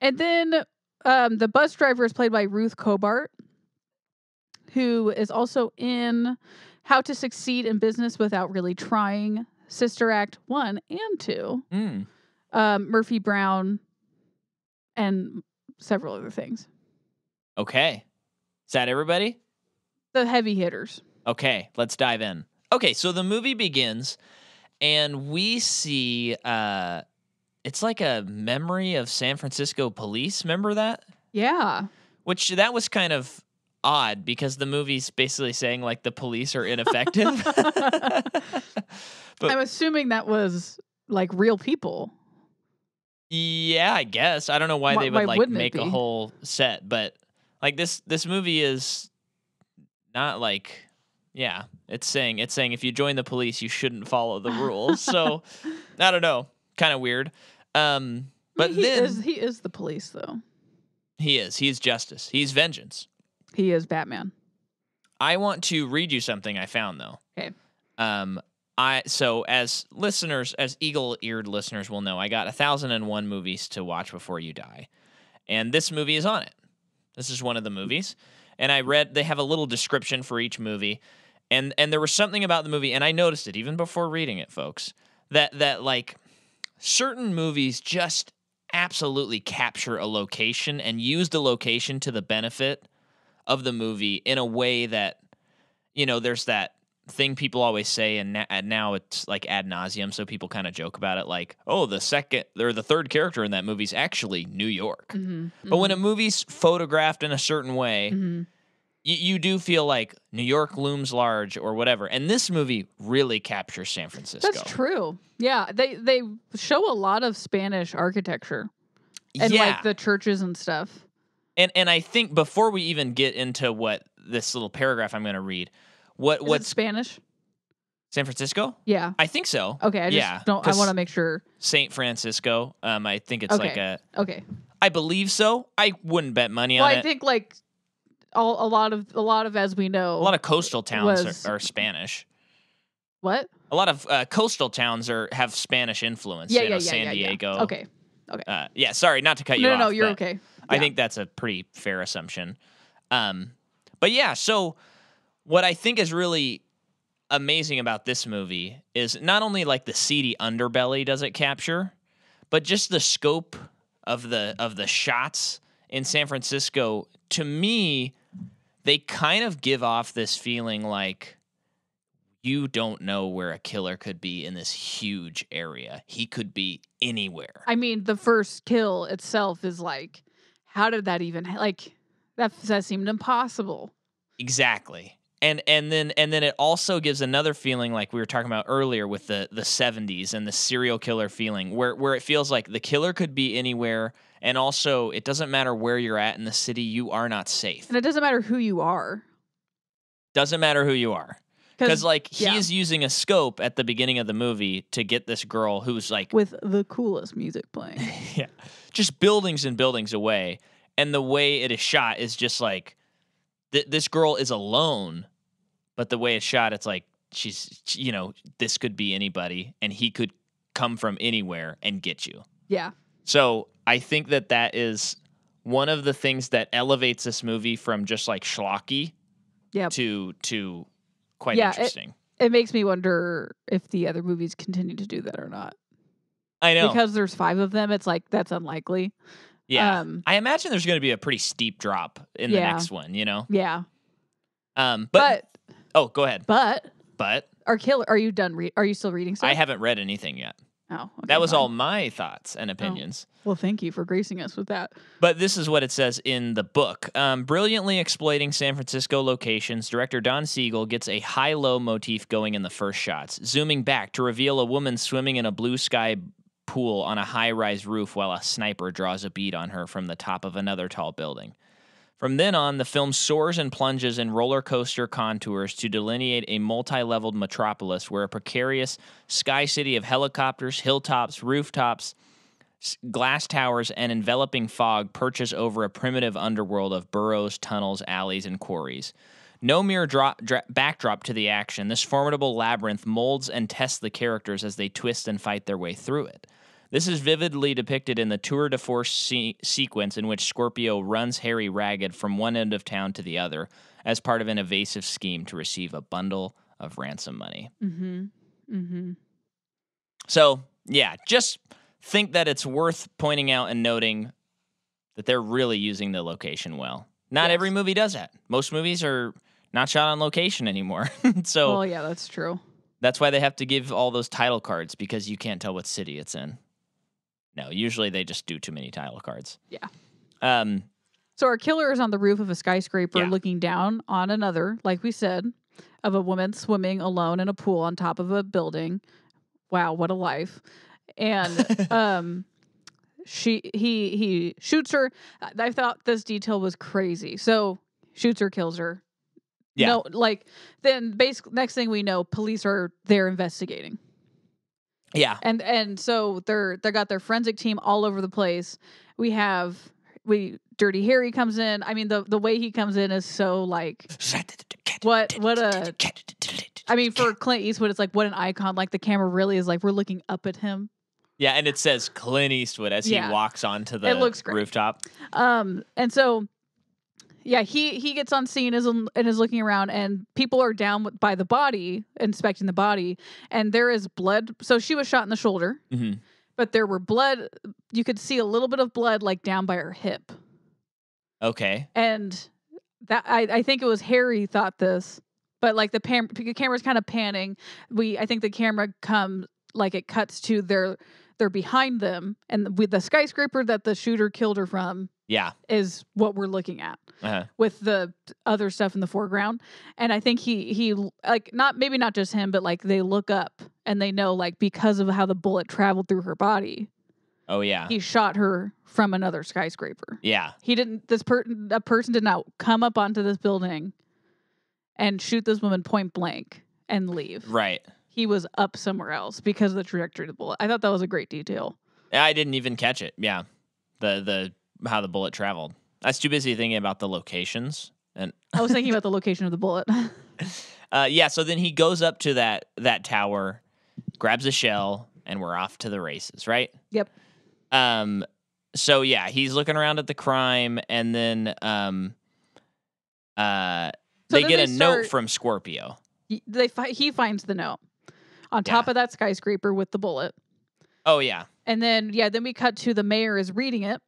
And then um, the bus driver is played by Ruth Kobart, who is also in How to Succeed in Business Without Really Trying, Sister Act 1 and 2, Mm. um, Murphy Brown, and several other things. Okay. Is that everybody? The heavy hitters. Okay, let's dive in. Okay, so the movie begins and we see uh it's like a memory of San Francisco police. Remember that? Yeah. Which that was kind of odd because the movie's basically saying like the police are ineffective. [LAUGHS] [LAUGHS] But- I'm assuming that was like real people. yeah, I guess. I don't know why Why- they why would like make a whole set, but like this this movie is not like yeah, it's saying it's saying if you join the police you shouldn't follow the rules. so [LAUGHS] I don't know, kind of weird. Um but he then is he is the police though. he is. He's justice. He's vengeance. He is Batman. I want to read you something I found though. Okay. Um, I so as listeners, as eagle-eared listeners will know, I got a thousand and one movies to watch before you die, and this movie is on it. This is one of the movies, and I read they have a little description for each movie, and and there was something about the movie, and I noticed it even before reading it, folks, that that like certain movies just absolutely capture a location and use the location to the benefit of the movie in a way that you know there's that thing people always say and na- and now it's like ad nauseum so people kind of joke about it like oh the second or the third character in that movie is actually new york Mm-hmm. but when a movie's photographed in a certain way hmm you, you do feel like new york looms large or whatever and this movie really captures san francisco That's true. Yeah, they they show a lot of Spanish architecture and yeah like the churches and stuff. and and i think before we even get into what this little paragraph i'm going to read what Is what's Spanish? san francisco Yeah. i think so Okay. I just Yeah, don't. I want to make sure. Saint Francisco. Um, I think it's like a. Okay. I believe so. I wouldn't bet money Well, on I it. I think like all a lot of a lot of as we know. a lot of coastal towns was- are, are Spanish. what? A lot of uh, coastal towns are have Spanish influence. Yeah, you yeah, know, yeah, San yeah, yeah. Diego. Okay. Uh, yeah. Sorry, not to cut you No, off. no, no. You're okay. I think that's a pretty fair assumption. Um, but yeah. So what I think is really amazing about this movie is not only like the seedy underbelly does it capture, but just the scope of the of the shots in San Francisco, to me, they kind of give off this feeling like you don't know where a killer could be in this huge area. He could be anywhere. I mean, the first kill itself is like, how did that even like that? That seemed impossible. Exactly. And and then and then it also gives another feeling like we were talking about earlier with the the 70s and the serial killer feeling where where it feels like the killer could be anywhere and also it doesn't matter where you're at in the city you are not safe. And it doesn't matter who you are. Doesn't matter who you are. Because like yeah. he's using a scope at the beginning of the movie to get this girl who's like with the coolest music playing. [LAUGHS] yeah, just buildings and buildings away, and the way it is shot is just like th- this girl is alone, but the way it's shot, it's like she's you know this could be anybody, and he could come from anywhere and get you. Yeah. So I think that that is one of the things that elevates this movie from just like schlocky Yep. to to quite Yeah, interesting. It makes me wonder if the other movies continue to do that or not. I know. Because there's five of them, it's like that's unlikely. yeah. Um, I imagine there's going to be a pretty steep drop in the next one, you know. yeah. Um, But oh, go ahead. but But our killer are you done re- are you still reading stuff? I haven't read anything yet. Oh, okay, That was fine. all my thoughts and opinions. Well, thank you for gracing us with that. But this is what it says in the book. Um, brilliantly exploiting San Francisco locations, director Don Siegel gets a high low motif going in the first shots, zooming back to reveal a woman swimming in a blue sky pool on a high rise roof while a sniper draws a bead on her from the top of another tall building. From then on, the film soars and plunges in roller coaster contours to delineate a multi leveled metropolis where a precarious sky city of helicopters, hilltops, rooftops, glass towers, and enveloping fog perches over a primitive underworld of burrows, tunnels, alleys, and quarries. No mere drop, dra- backdrop to the action, this formidable labyrinth molds and tests the characters as they twist and fight their way through it. This is vividly depicted in the tour de force se- sequence in which Scorpio runs Harry ragged from one end of town to the other as part of an evasive scheme to receive a bundle of ransom money. Mm-hmm. Mm-hmm. So, yeah, just think that it's worth pointing out and noting that they're really using the location well. Not Yes. every movie does that. Most movies are not shot on location anymore. [LAUGHS] so Well, yeah, that's true. that's why they have to give all those title cards because you can't tell what city it's in. No, usually they just do too many title cards. Yeah. Um, So our killer is on the roof of a skyscraper Yeah. looking down on another, like we said, of a woman swimming alone in a pool on top of a building. Wow, what a life. And [LAUGHS] um she he he shoots her. I- thought this detail was crazy. So shoots her, kills her. Yeah. No, like then basically next thing we know, police are there investigating. Yeah. and and so they're they got their forensic team all over the place. We have we Dirty Harry comes in. I mean the the way he comes in is so like What- what a- I mean for Clint Eastwood it's like what an icon. Like the camera really is like we're looking up at him. Yeah, and it says Clint Eastwood as Yeah. he walks onto the looks great. rooftop. Um and so yeah, he he gets on scene is and is looking around, and people are down with- by the body, inspecting the body, and there is blood. So she was shot in the shoulder, hmm but there were blood. You could see a little bit of blood, like down by her hip. Okay. and that I, I think it was Harry thought this, but like the, pam- the camera's kind of panning. We I think the camera comes like it cuts to their they're behind them, and with the skyscraper that the shooter killed her from Yeah. is what we're looking at Uh-huh. with the other stuff in the foreground. And I think he he like not maybe not just him, but like they look up and they know like because of how the bullet traveled through her body, Oh yeah. he shot her from another skyscraper yeah. he didn't this per a person did not come up onto this building and shoot this woman point blank and leave Right. He was up somewhere else because of the trajectory of the bullet i thought that was a great detail I didn't even catch it. Yeah. The the how the bullet traveled. I was too busy thinking about the locations. And i was thinking [LAUGHS] about the location of the bullet [LAUGHS] uh yeah, so then he goes up to that that tower, grabs a shell, and we're off to the races, right? Yep. Um so yeah, he's looking around at the crime and then um uh So they then get they a note from Scorpio. they fi- he finds the note on top Yeah. of that skyscraper with the bullet Oh yeah, And then yeah, then we cut to the mayor is reading it,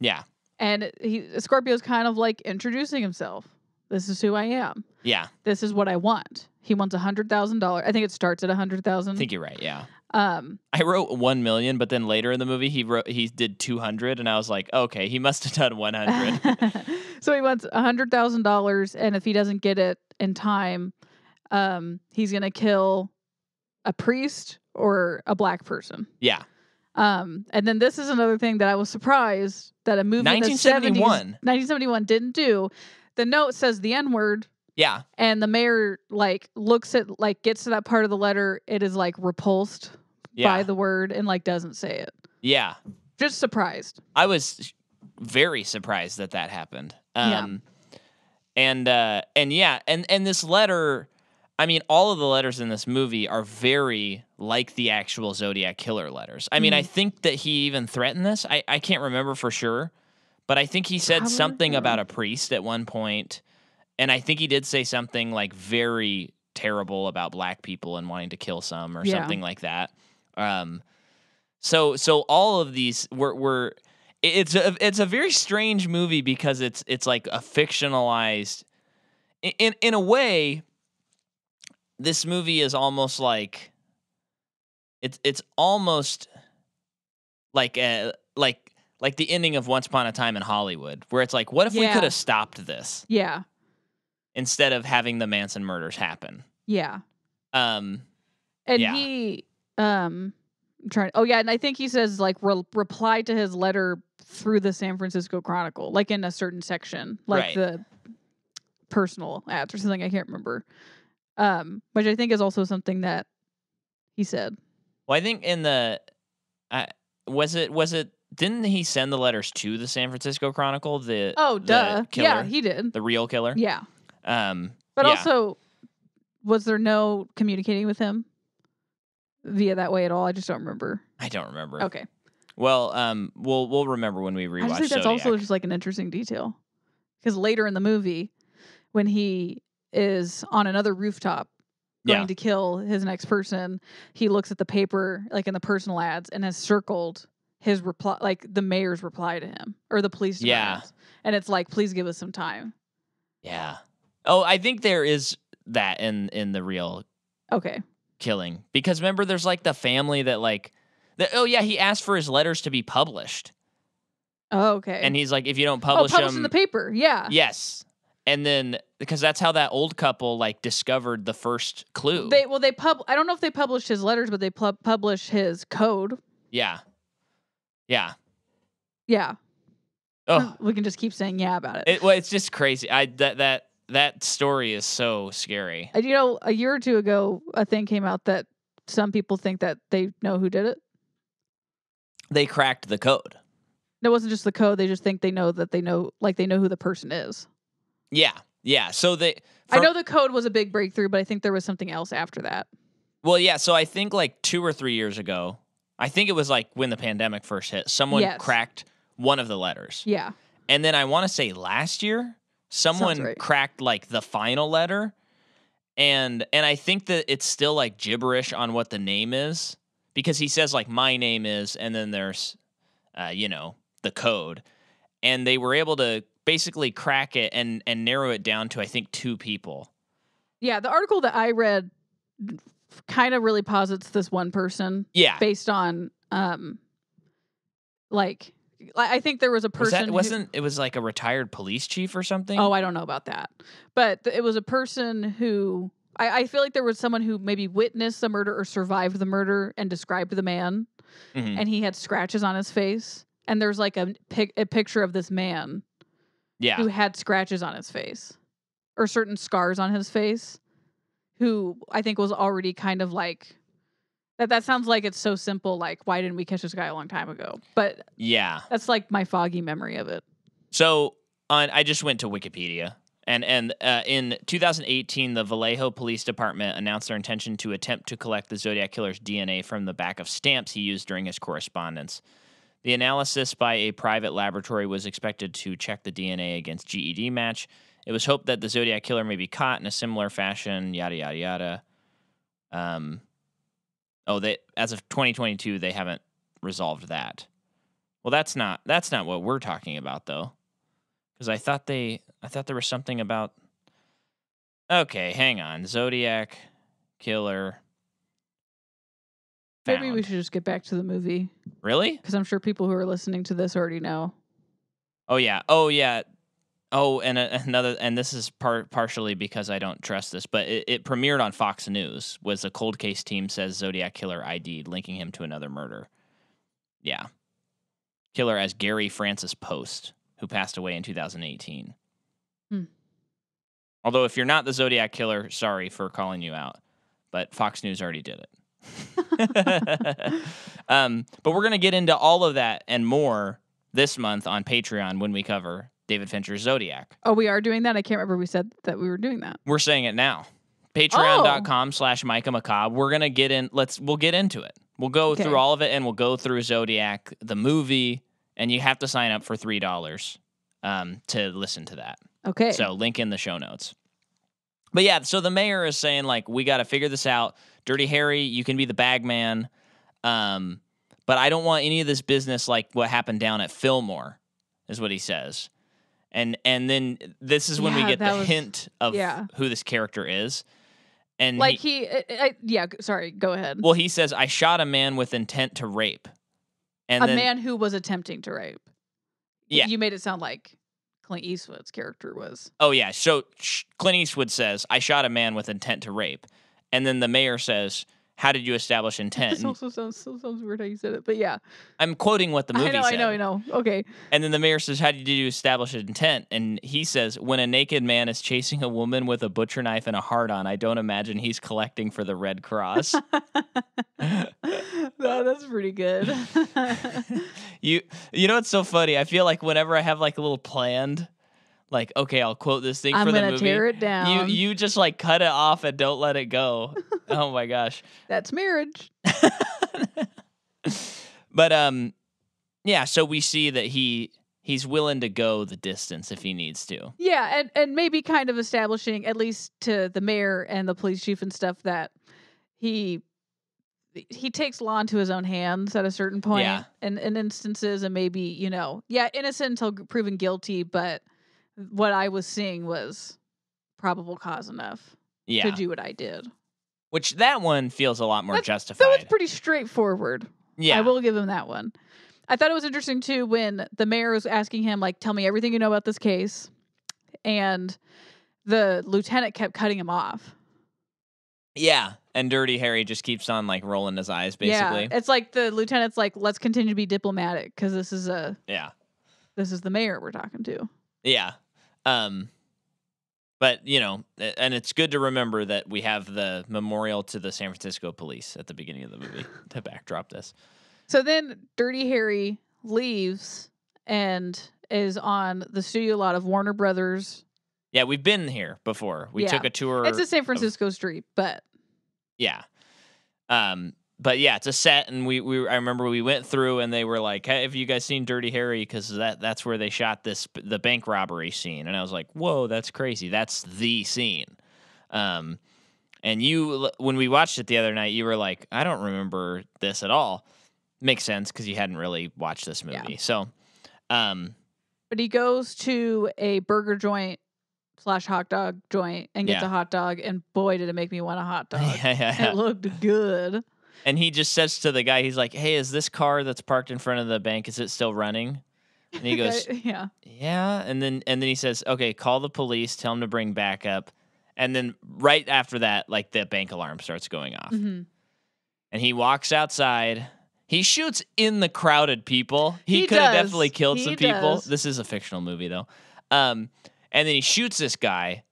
yeah, and he Scorpio's kind of like introducing himself. This is who I am. yeah. This is what I want. He wants a hundred thousand dollars. I think it starts at a hundred thousand. I think you're right. Yeah. Um, I wrote one million, but then later in the movie he wrote he did two hundred, and I was like, okay, he must have done one hundred. [LAUGHS] [LAUGHS] so he wants a hundred thousand dollars, and if he doesn't get it in time, um, he's gonna kill a priest or a black person. yeah, Um, and then this is another thing that I was surprised that a movie in the 1971. 70s 1971 didn't do. The note says the N word, yeah, and the mayor like looks at like gets to that part of the letter. It is like repulsed yeah, by the word and like doesn't say it. yeah. Just surprised. I was very surprised that that happened. Yeah. Um, and uh, and yeah, and and this letter. I mean, all of the letters in this movie are very like the actual Zodiac killer letters. I mean, I Mhm. think that he even threatened this. I, I can't remember for sure, but I think he said Probably, something about a priest at one point, and I think he did say something like very terrible about black people and wanting to kill some or Yeah. something like that. Um, so so all of these were were it's a it's a very strange movie because it's it's like a fictionalized in in a way this movie is almost like it's it's almost like a like like the ending of Once Upon a Time in Hollywood where it's like what if we could have stopped this Yeah. instead of having the Manson murders happen Yeah. um And Yeah. he um I'm trying oh yeah, and I think he says like re- reply to his letter through the San Francisco Chronicle, like in a certain section, like Right. the personal ads or something I can't remember. Um, which I think is also something that he said. well I think in the uh, was it was it didn't he send the letters to the San Francisco Chronicle the Oh, the duh. killer, Yeah, he did. the real killer Yeah. um But yeah. also was there no communicating with him via that way at all? I just don't remember. I don't remember Okay. well um we'll we'll remember when we rewatch I think that's Zodiac. also just like an interesting detail. Because later in the movie, when he is on another rooftop going Yeah. to kill his next person, he looks at the paper, like in the personal ads, and has circled his reply, like the mayor's reply to him or the police Yeah. department. And it's like, please give us some time. Yeah. Oh, I think there is that in in the real Okay. killing because remember, there's like the family that like, the, oh yeah, he asked for his letters to be published, Oh, okay. and he's like, if you don't oh, publish them, in the paper. Yeah. yes, and then because that's how that old couple like discovered the first clue. They well, they pub. I don't know if they published his letters, but they pub- published his code. yeah, yeah. Yeah. Oh, We can just keep saying yeah about it. it, well, it's just crazy. I that that that story is so scary. And you know, a year or two ago, a thing came out that some people think that they know who did it. They cracked the code. It wasn't just the code; they just think they know that they know, like they know who the person is. Yeah, yeah. So they. I know the code was a big breakthrough, but I think there was something else after that. Well, yeah. So I think like two or three years ago, I think it was like when the pandemic first hit, someone Yes. cracked one of the letters. Yeah, And then I want to say last year, someone right. cracked like the final letter. And and I think that it's still like gibberish on what the name is because he says like my name is and then there's uh, you know, the code. And they were able to basically crack it and and narrow it down to I think two people. yeah. The article that I read kind of really posits this one person Yeah. based on, um, like, I think there was a Was person. that wasn't it was like a retired police chief or something? Oh, I don't know about that. But th- it was a person who I, I feel like there was someone who maybe witnessed the murder or survived the murder and described the man, Mhm. and he had scratches on his face. And there's like a pic- a picture of this man Yeah. who had scratches on his face or certain scars on his face, who I think was already kind of like that. That sounds like it's so simple. Like, why didn't we catch this guy a long time ago? But Yeah. that's like my foggy memory of it. So on, I just went to Wikipedia, and and uh, in 2018, the Vallejo Police Department announced their intention to attempt to collect the Zodiac killer's DNA from the back of stamps he used during his correspondence. The analysis by a private laboratory was expected to check the DNA against GEDmatch. It was hoped that the Zodiac killer may be caught in a similar fashion. Yada yada yada. Um. Oh, they as of 2022 they haven't resolved that. Well, that's not that's not what we're talking about though. Cuz I thought they I thought there was something about Okay, hang on. Zodiac killer Maybe we should just get back to the movie Really? because I'm sure people who are listening to this already know. Oh yeah. Oh yeah. Oh, and a, [LAUGHS] another, and this is part partially because I don't trust this, but it, it premiered on Fox News. Was a cold case team says Zodiac killer ID'd, linking him to another murder. Yeah, killer as Gary Francis Poste, who passed away in 2018. Hmm. Although, if you're not the Zodiac killer, sorry for calling you out, but Fox News already did it. [LAUGHS] um, but we're gonna get into all of that and more this month on Patreon when we cover David Fincher's Zodiac. Oh, we are doing that. I can't remember we said that we were doing that. We're saying it now. Patreon.com slash Micah Macabre. We're gonna get in let's we'll get into it. We'll go Okay. through all of it and we'll go through Zodiac, the movie, and you have to sign up for three dollars um, to listen to that. Okay. So link in the show notes. But yeah, so the mayor is saying like we got to figure this out. Dirty Harry, you can be the bag man, um, but I don't want any of this business like what happened down at Fillmore, is what he says. And and then this is when we get the was- hint of yeah. who this character is. And like he, he, I, I, yeah. Sorry. Go ahead. well, he says I shot a man with intent to rape, and a then man who was attempting to rape. Yeah. You made it sound like Clint Eastwood's character was. Oh yeah, so Clint Eastwood says, "I shot a man with intent to rape," and then the mayor says, "How did you establish intent?" This also sounds so sounds weird how you said it, but yeah. I'm quoting what the movie I know. said. I know. I know. Okay. And then the mayor says, "How did you establish intent?" And he says, "When a naked man is chasing a woman with a butcher knife and a heart on, I don't imagine he's collecting for the Red Cross." [LAUGHS] no, that's pretty good. [LAUGHS] you you know what's so funny? I feel like whenever I have like a little planned, like okay, I'll quote this thing I'm for the gonna tear it down. You you just like cut it off and don't let it go. [LAUGHS] oh my gosh. That's marriage. [LAUGHS] But um yeah, so we see that he he's willing to go the distance if he needs to. Yeah, and and maybe kind of establishing at least to the mayor and the police chief and stuff that he he takes law into his own hands at a certain point Yeah. in, in instances and maybe you know yeah innocent until proven guilty but what i was seeing was probable cause enough Yeah. to do what i did Which that one feels a lot more That's- justified. so it's pretty straightforward yeah. i will give him that one i thought it was interesting too when the mayor was asking him like tell me everything you know about this case and the lieutenant kept cutting him off yeah. And Dirty Harry just keeps on like rolling his eyes basically. Yeah, it's like the lieutenant's like, let's continue to be diplomatic because this is a Yeah. this is the mayor we're talking to. Yeah. Um but you know, and it's good to remember that we have the memorial to the San Francisco police at the beginning of the movie [SIGHS] to backdrop this. So then Dirty Harry leaves and is on the studio lot of Warner Brothers. Yeah, we've been here before. We Yeah. took a tour. it's a San of- Francisco street, but Yeah. Um, but yeah, it's a set, and we, we I remember we went through, and they were like, "Hey, have you guys seen Dirty Harry? Because that that's where they shot this the bank robbery scene." And I was like, "Whoa, that's crazy! That's the scene." Um, and you when we watched it the other night, you were like, "I don't remember this at all." Makes sense because you hadn't really watched this Yeah. movie. So, um, but he goes to a burger joint slash hot dog joint and gets Yeah. a hot dog, and boy, did it make me want a hot [LAUGHS] dog. yeah, yeah, yeah. It looked good. And he just says to the guy, he's like, "Hey, is this car that's parked in front of the bank is it still running?" And he [LAUGHS] goes, yeah. Yeah, and then and then he says, "Okay, call the police, tell them to bring backup." And then right after that, like the bank alarm starts going off. hmm And he walks outside. He shoots in the crowded people. He, He could have definitely killed He some people. This is a fictional movie though. Um and then he shoots this guy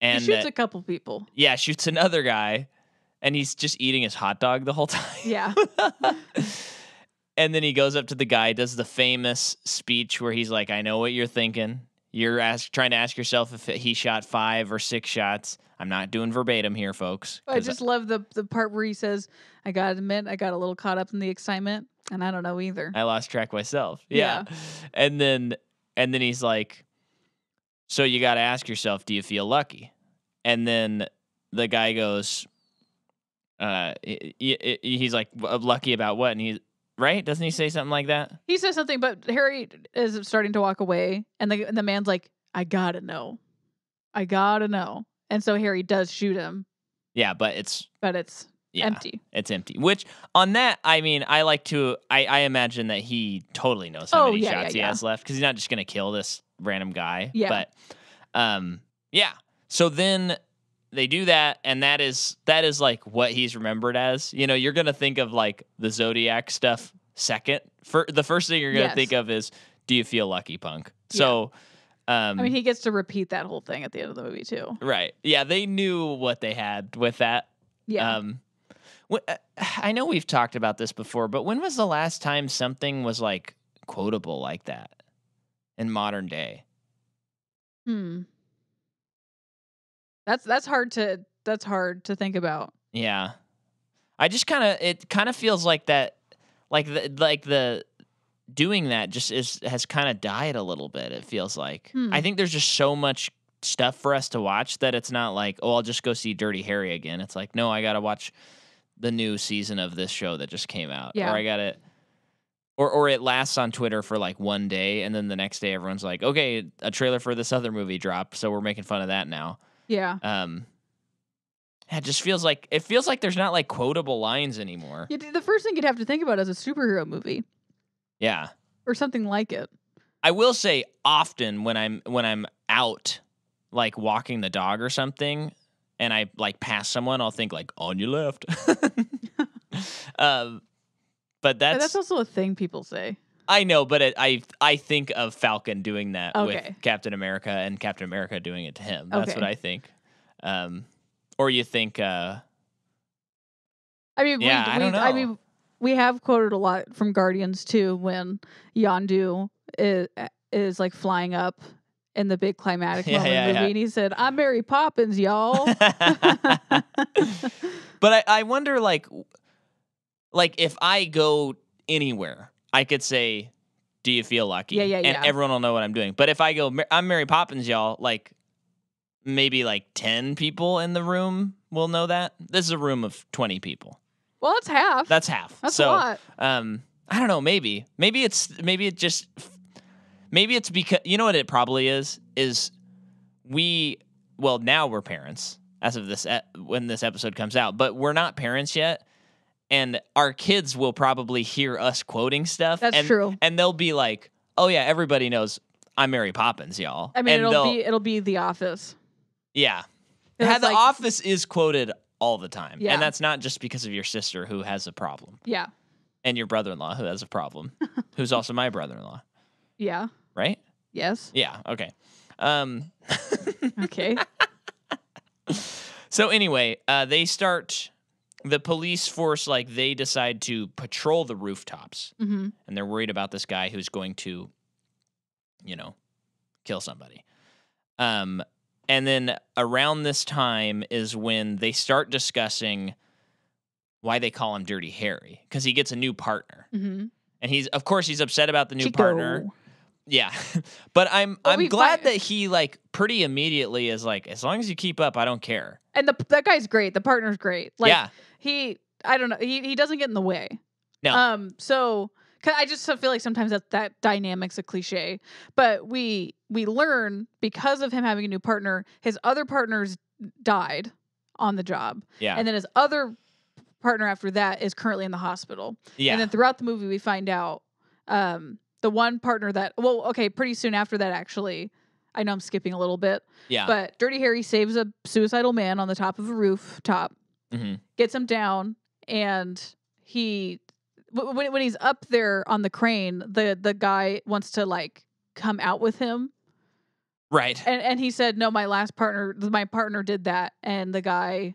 and he shoots uh, a couple people. yeah, shoots another guy and he's just eating his hot dog the whole [LAUGHS] time. Yeah. [LAUGHS] and then he goes up to the guy, does the famous speech where he's like, "I know what you're thinking. You're ask, trying to ask yourself if he shot five or six shots. I'm not doing verbatim here, folks. Oh, I just love the the part where he says, "I gotta admit, I got a little caught up in the excitement, and I don't know either." I lost track myself. Yeah. Yeah. And then and then he's like, "So you got to ask yourself, do you feel lucky?" And then the guy goes, uh, i- he's like lucky about what, and he's right? Doesn't he say something like that? He says something, but Harry is starting to walk away, and the and the man's like, "I gotta know, I gotta know," and so Harry does shoot him, Yeah, but it's but it's yeah, empty. it's empty. Which on that, I mean, I like to. I I imagine that he totally knows how Oh, many yeah, yeah, shots he yeah. has left because he's not just gonna kill this random guy. Yeah. But um, yeah. So then they do that, and that is that is like what he's remembered as. You know, you're gonna think of like the Zodiac stuff second. For the first thing you're gonna Yes. think of is, do you feel lucky, punk? So. Um, I mean, he gets to repeat that whole thing at the end of the movie too. Right. Yeah, they knew what they had with that. Yeah, Um uh, I know we've talked about this before, but when was the last time something was like quotable like that in modern day? hmm. That's that's hard to that's hard to think about. Yeah. I just kind of it kind of feels like that like the like the doing that just is has kind of died a little bit it feels like. Hmm. I think there's just so much stuff for us to watch that it's not like, "Oh, I'll just go see Dirty Harry again." It's like, "No, I got to watch the new season of this show that just came out." Yeah. Or I got to or or it lasts on Twitter for like one day and then the next day everyone's like, "Okay, a trailer for this other movie dropped, so we're making fun of that now." Yeah, Um it just feels like it feels like there's not like quotable lines anymore. You- the first thing you'd have to think about is a superhero movie Yeah. or something like it. I will say often when I'm when I'm out like walking the dog or something and I like pass someone, I'll think like on your left. [LAUGHS] [LAUGHS] um but But that's, that's also a thing people say. I know, but it, I I think of Falcon doing that Okay. with Captain America and Captain America doing it to him. That's Okay. what I think. Um or you think uh I mean, Yeah, we, I we, don't know. I mean, we have quoted a lot from Guardians too when Yondu is, is like flying up in the big climatic [LAUGHS] Yeah, moment yeah, movie, yeah. and he said, "I'm Mary Poppins, y'all." [LAUGHS] [LAUGHS] but I, I wonder like like if I go anywhere, I could say, "Do you feel lucky?" Yeah, yeah, and yeah. everyone will know what I'm doing. But if I go, "I'm Mary Poppins," y'all, like maybe like ten people in the room will know that. This is a room of twenty people. well, it's half. That's half. That's so, a lot. Um, I don't know. Maybe, maybe it's maybe it just maybe it's because you know what it probably is is we well now we're parents as of this when this episode comes out, but we're not parents yet, and our kids will probably hear us quoting stuff. That's and, true. and they'll be like, "Oh yeah, everybody knows I'm Mary Poppins, y'all." I mean, and it'll be it'll be The Office. yeah. The like- Office is quoted all the time, Yeah. and that's not just because of your sister who has a problem Yeah, and your brother-in-law who has a problem, [LAUGHS] who's also my brother-in-law, yeah, right? yes. Yeah. Okay. Um. [LAUGHS] Okay. [LAUGHS] so anyway, uh, they start. The police force like they decide to patrol the rooftops, hmm and they're worried about this guy who's going to, you know, kill somebody. Um, and then around this time is when they start discussing why they call him Dirty Harry because he gets a new partner, hmm and he's of course he's upset about the new Chico. partner. Yeah, [LAUGHS] but I'm Well, I'm glad that he like pretty immediately is like as long as you keep up, I don't care. And the that guy's great. The partner's great. Like yeah, he, I don't know. He he doesn't get in the way. No. Um. So. 'cause I just feel like sometimes that that dynamic's a cliche, but we we learn because of him having a new partner, his other partners died on the job, yeah, and then his other partner after that is currently in the hospital. yeah, And then throughout the movie, we find out um, the one partner that, well, okay, pretty soon after that, actually, I know I'm skipping a little bit, yeah. but Dirty Harry saves a suicidal man on the top of a rooftop, Mhm. gets him down, and he, when, when he's up there on the crane, the, the guy wants to like come out with him. right. And, and he said, no, my last partner, my partner did that. And the guy,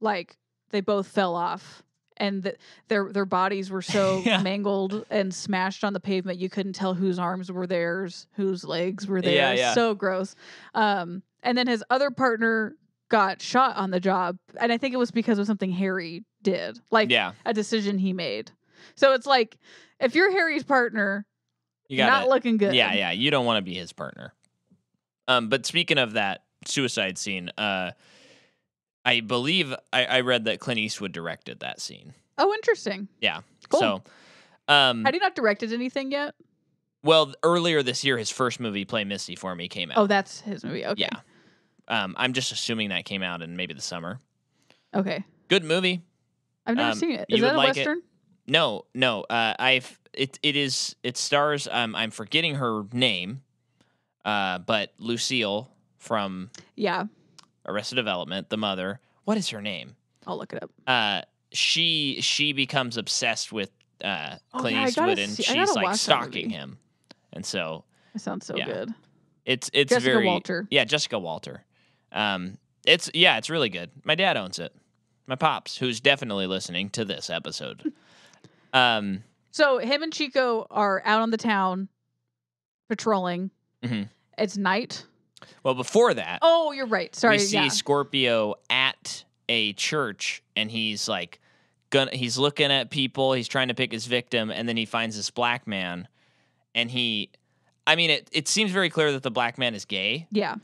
like, they both fell off. And th- their their bodies were so [LAUGHS] Yeah. mangled and smashed on the pavement, you couldn't tell whose arms were theirs, whose legs were Yeah, theirs. yeah. So gross. Um, and then his other partner got shot on the job, and I think it was because of something Harry did, like yeah, a decision he made. So it's like if you're Harry's partner, you got not looking good. Yeah, yeah. You don't want to be his partner. Um, but speaking of that suicide scene, uh, I believe I, I read that Clint Eastwood directed that scene. Oh, interesting. Yeah. Cool. So, um, Had he not directed anything yet? well, earlier this year, his first movie, Play Misty for Me, came out. Oh, that's his movie. Okay. Yeah. Um, I'm just assuming that came out in maybe the summer. Okay. Good movie. I've never Um, seen it. Is that a like it. western? No, no. Uh, I've it. It is. It stars. Um, I'm forgetting her name. Uh, but Lucille from Yeah. Arrested Development, the mother. What is her name? I'll look it up. Uh, she she becomes obsessed with uh Oh, Clint yeah, Eastwood, and see- I like stalking him, and so It sounds so Yeah. good. it's it's Jessica very Walter. yeah Jessica Walter. Um, it's yeah, it's really good. My dad owns it. My pops, who's definitely listening to this episode. [LAUGHS] um, So him and Chico are out on the town patrolling. Mhm. It's night. well, before that, Oh, you're right. Sorry. we see yeah. Scorpio at a church, and he's like, gonna he's looking at people. He's trying to pick his victim, and then he finds this black man, and he, I mean, it it seems very clear that the black man is gay, Yeah.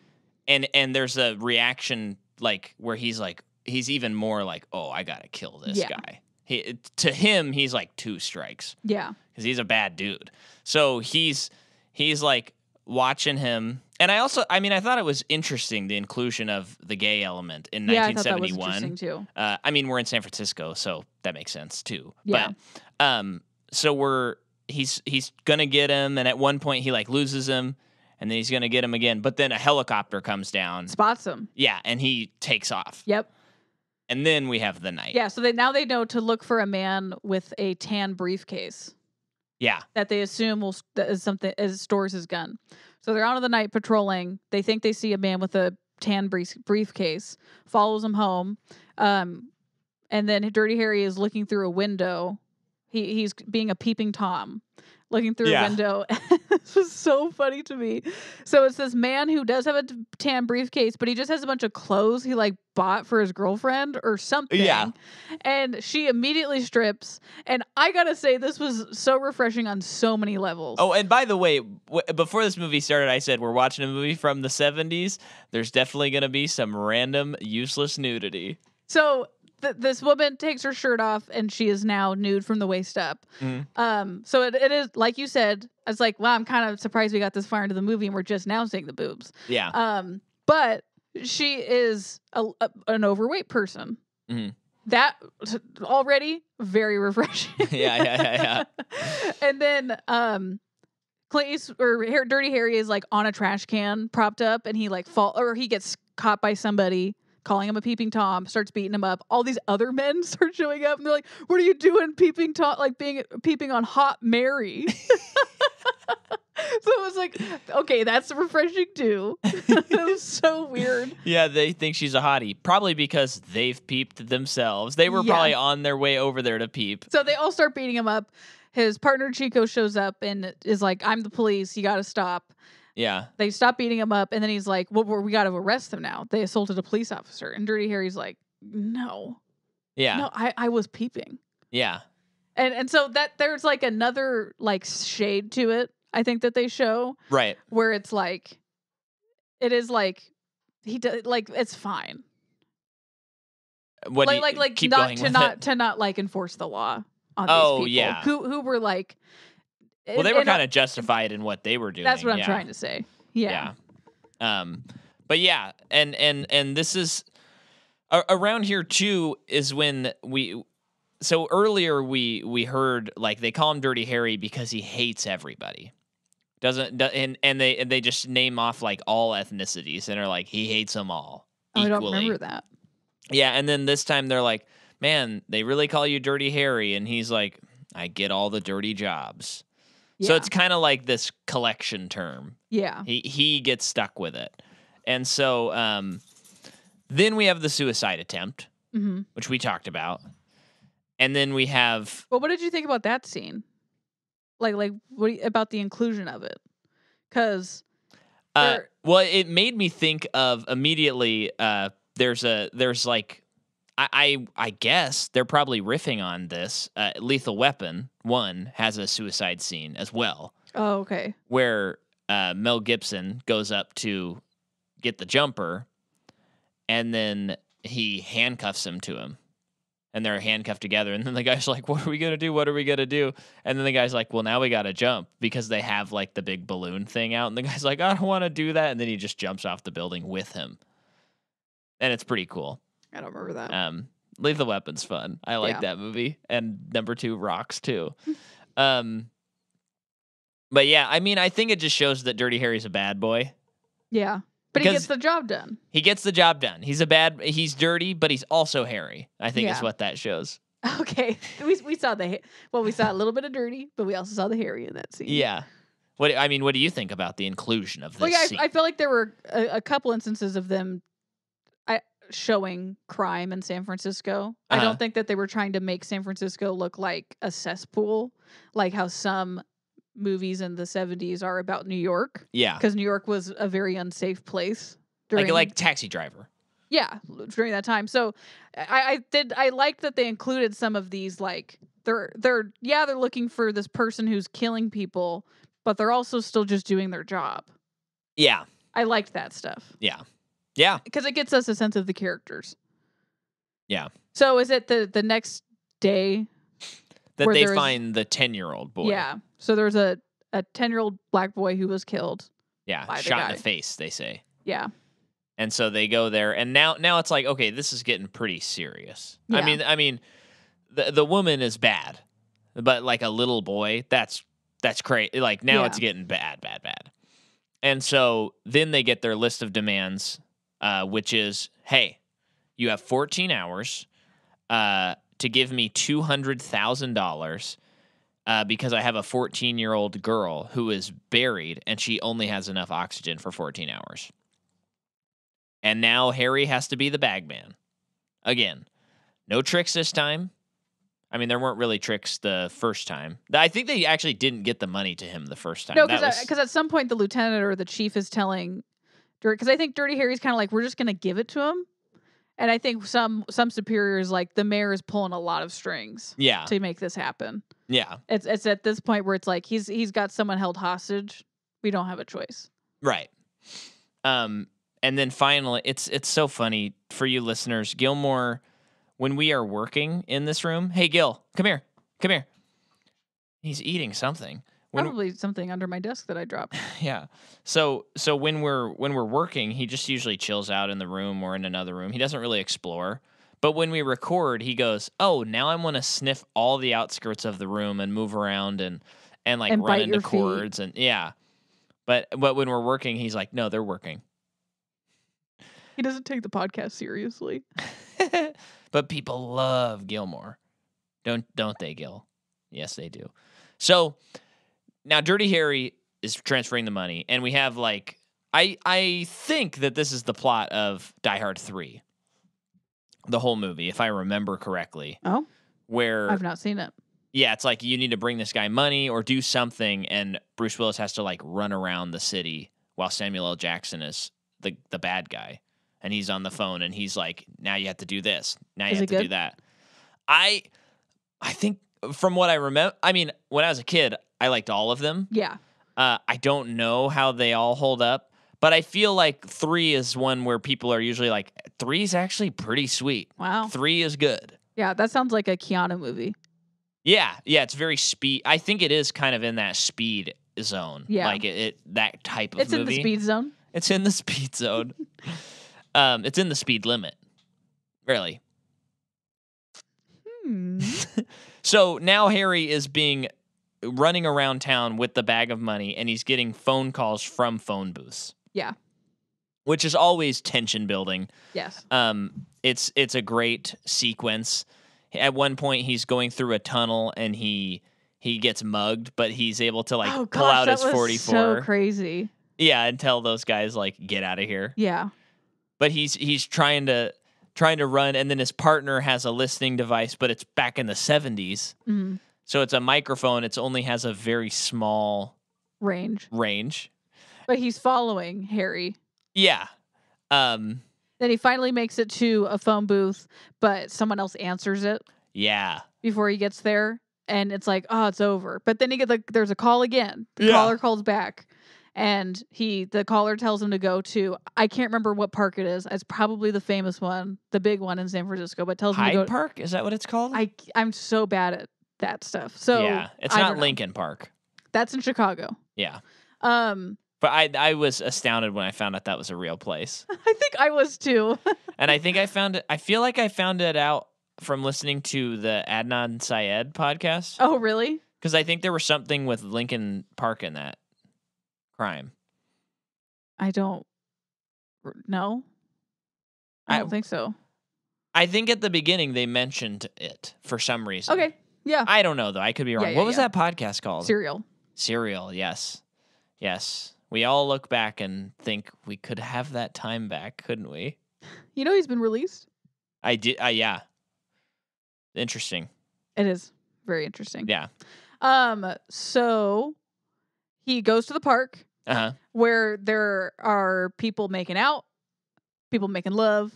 And and there's a reaction like where he's like he's even more like, oh, I gotta kill this Yeah. guy. He, to him, he's like two strikes Yeah. because he's a bad dude. So he's he's like watching him, and I also, I mean, I thought it was interesting the inclusion of the gay element in Yeah, I thought that was 1971. interesting too. Uh, I mean, we're in San Francisco, so that makes sense too. Yeah. But um, so we're he's he's gonna get him, and at one point he like loses him, and then he's gonna get him again. But then a helicopter comes down. Spots him. Yeah, and he takes off, Yep. and then we have the night. Yeah. So they now they know to look for a man with a tan briefcase yeah, that they assume will that is something is stores his gun. So they're out of the night patrolling. They think they see a man with a tan brief, briefcase. Follows him home, um, and then Dirty Harry is looking through a window. He he's being a peeping tom, looking through Yeah. a window. [LAUGHS] this was so funny to me. So it's this man who does have a tan briefcase, but he just has a bunch of clothes he like bought for his girlfriend or something. Yeah. And she immediately strips. And I gotta say, this was so refreshing on so many levels. Oh, and by the way, w- before this movie started, I said we're watching a movie from the 70s. There's definitely going to be some random useless nudity. So th- this woman takes her shirt off and she is now nude from the waist up. Mhm. Um, so it, it is like you said. it's like, wow, I'm kind of surprised we got this far into the movie and we're just now seeing the boobs. Yeah. Um, but she is a, a- an overweight person. Mhm. That already very refreshing. [LAUGHS] Yeah, yeah, yeah, [LAUGHS] and then um. Clint East- or Dirty Harry is like on a trash can propped up, and he like fall or he gets caught by somebody calling him a peeping tom, starts beating him up. All these other men [LAUGHS] start showing up, and they're like, "What are you doing, peeping tom? Like being peeping on Hot Mary." [LAUGHS] so it was like, okay, that's refreshing too. [LAUGHS] it was so weird. Yeah, they think she's a hottie. Probably because they've peeped themselves. They were Yeah. probably on their way over there to peep. So they all start beating him up. His partner Chico shows up and is like, "I'm the police. You got to stop." Yeah. They stop beating him up, and then he's like, "Well, we're- got to arrest them now. They assaulted a police officer." And Dirty Harry's like, "No, Yeah. no, I, I was peeping." Yeah. And and so that there's like another like shade to it. I think that they show Right. where it's like, it is like he does like it's fine. What do like you- like like keep not going to not it? to not like enforce the law on Oh, these people yeah. who who were like Well, they were kind of justified in what they were doing. that's what I'm yeah. trying to say yeah, Yeah. Um, but yeah, and and and this is around here too is when we. So earlier we we heard like they call him Dirty Harry because he hates everybody. Doesn't and and they and they just name off like all ethnicities and are like he hates them all Oh, I don't remember that Yeah, and then this time they're like, "Man, they really call you Dirty Harry," and he's like, "I get all the dirty jobs." So it's kind of like this collection term. yeah He he gets stuck with it, and so um, then we have the suicide attempt, hmm which we talked about, and then we have well what did you think about that scene like like what you- about the inclusion of it because uh, well, it made me think of immediately. Uh, there's a there's like. I, I I guess they're probably riffing on this. Uh, Lethal Weapon one has a suicide scene as well. oh okay where uh, Mel Gibson goes up to get the jumper, and then he handcuffs him to him. And they're handcuffed together. And then the guy's [LAUGHS] like, What are we going to do? What are we going to do? And then the guy's like, Well, now we got to jump because they have like the big balloon thing out. And the [LAUGHS] guy's like, I don't want to do that. And then he just jumps off the building with him. And it's pretty cool. I don't remember that. Um, Lethal Weapon's fun. I like Yeah. that movie. And number two, Rocks too. [LAUGHS] um, but yeah, I mean, I think it just shows that Dirty Harry's a bad boy. yeah. But he gets the job done. He gets the job done. He's a bad. He's dirty, but he's also hairy. I think is what that shows. [LAUGHS] Okay. We, we saw the well, we saw a little bit of dirty, but we also saw the hairy in that scene. Yeah. What I mean, what do you think about the inclusion of this Well, yeah, scene? I, I feel like there were a, a couple instances of them showing crime in San Francisco. I Uh-huh. don't think that they were trying to make San Francisco look like a cesspool, like how some movies in the 70s are about New York, yeah, because New York was a very unsafe place. During, like like Taxi Driver. yeah, during that time. So I, I did I liked that they included some of these like they're they're yeah, they're looking for this person who's killing people, but they're also still just doing their job. Yeah, I liked that stuff yeah, yeah. because it gets us a sense of the characters. Yeah. So is it the the next day? That they find the ten year old boy. Yeah. So there's a a ten year old black boy who was killed. yeah, by the shot in the face. They say, Yeah. and so they go there, and now now it's like, okay, this is getting pretty serious. I mean, I mean, the the woman is bad, but like a little boy, that's that's crazy. Like now Yeah. it's getting bad, bad, bad. And so then they get their list of demands, uh, which is, hey, you have 14 hours uh, to give me two hundred thousand dollars. Uh, because I have a 14 year old girl who is buried and she only has enough oxygen for 14 hours. And now Harry has to be the bag man. Again, no tricks this time. I mean, there weren't really tricks the first time. I think they actually didn't get the money to him the first time. No, because was- at some point the lieutenant or the chief is telling, because I think Dirty Harry's kind of like we're just gonna give it to him, and I think some some superiors like the mayor is pulling a lot of strings yeah, to make this happen. yeah, It's it's at this point where it's like he's he's got someone held hostage. We don't have a choice. right. Um, and then finally, it's it's so funny for you listeners, Gilmore. When we are working in this room, hey Gil, come here, come here. He's eating something. When, Probably something under my desk that I dropped. [LAUGHS] Yeah. So so when we're when we're working, he just usually chills out in the room or in another room. He doesn't really explore. But when we record, he goes, "Oh, now I want to sniff all the outskirts of the room and move around and and like And run into your feet. cords and yeah." But but when we're working, he's like, "No, they're working." He doesn't take the podcast seriously. [LAUGHS] but people love Gilmore. Don't don't they, Gil? Yes, they do. So now Dirty Harry is transferring the money, and we have like I I think that this is the plot of Die Hard Three, the whole movie, if I remember correctly. Oh, Where I've not seen it. yeah, it's like you need to bring this guy money or do something, and Bruce Willis has to like run around the city while Samuel L. Jackson is the the bad guy, and he's on the phone, and he's like, "Now you have to do this. Now you Is have to do that." I, I think from what I remember, I mean, when I was a kid, I liked all of them. Yeah. Uh, I don't know how they all hold up, but I feel like three is one where people are usually like, three is actually pretty sweet. Wow. Three is good. Yeah, that sounds like a Keanu movie. Yeah, yeah, it's very speed. I think it is kind of in that speed zone. Yeah. like it, it that type of It's movie. in the speed zone. It's in the speed zone. [LAUGHS] um, it's in the speed limit. Really. Hmm. [LAUGHS] So now Harry is being running around town with the bag of money, and he's getting phone calls from phone booths. Yeah. which is always tension building. Yes. Um, it's it's a great sequence. At one point, he's going through a tunnel and he he gets mugged, but he's able to like oh pull gosh, out his forty so crazy. yeah, and tell those guys like get out of here. Yeah. But he's he's trying to trying to run, and then his partner has a listening device, but it's back in the seventies, Mm. So it's a microphone. It's only has a very small Range. range. But he's following Harry. Yeah. Um. Then he finally makes it to a phone booth, but someone else answers it Yeah. before he gets there. And it's like, oh, it's over. But then he get like there's a call again. The Yeah. caller calls back. and he the caller tells him to go to I can't remember what park it is. It's probably the famous one, the big one in San Francisco, but tells him to Hyde go. Park is that what it's called? I I'm so bad at that stuff. So yeah, it's I not. Lincoln Park. That's in Chicago. Yeah, Um, but I I was astounded when I found out that was a real place, [LAUGHS] I think I was too. [LAUGHS] and I think I found it. I feel like I found it out from listening to the Adnan Syed podcast oh, really? because I think there was something with Lincoln Park in that crime. I don't know. I I- don't think so. I think at the beginning they mentioned it for some reason. Okay. Yeah. I don't know though. I could be wrong. Yeah, yeah, what was yeah. that podcast called? Serial. Serial. Yes. Yes. We all look back and think we could have that time back, couldn't we? You know he's been released. I did. Uh, yeah. Interesting. It is very interesting. Yeah. Um. So he goes to the park Uh huh. where there are people making out, people making love,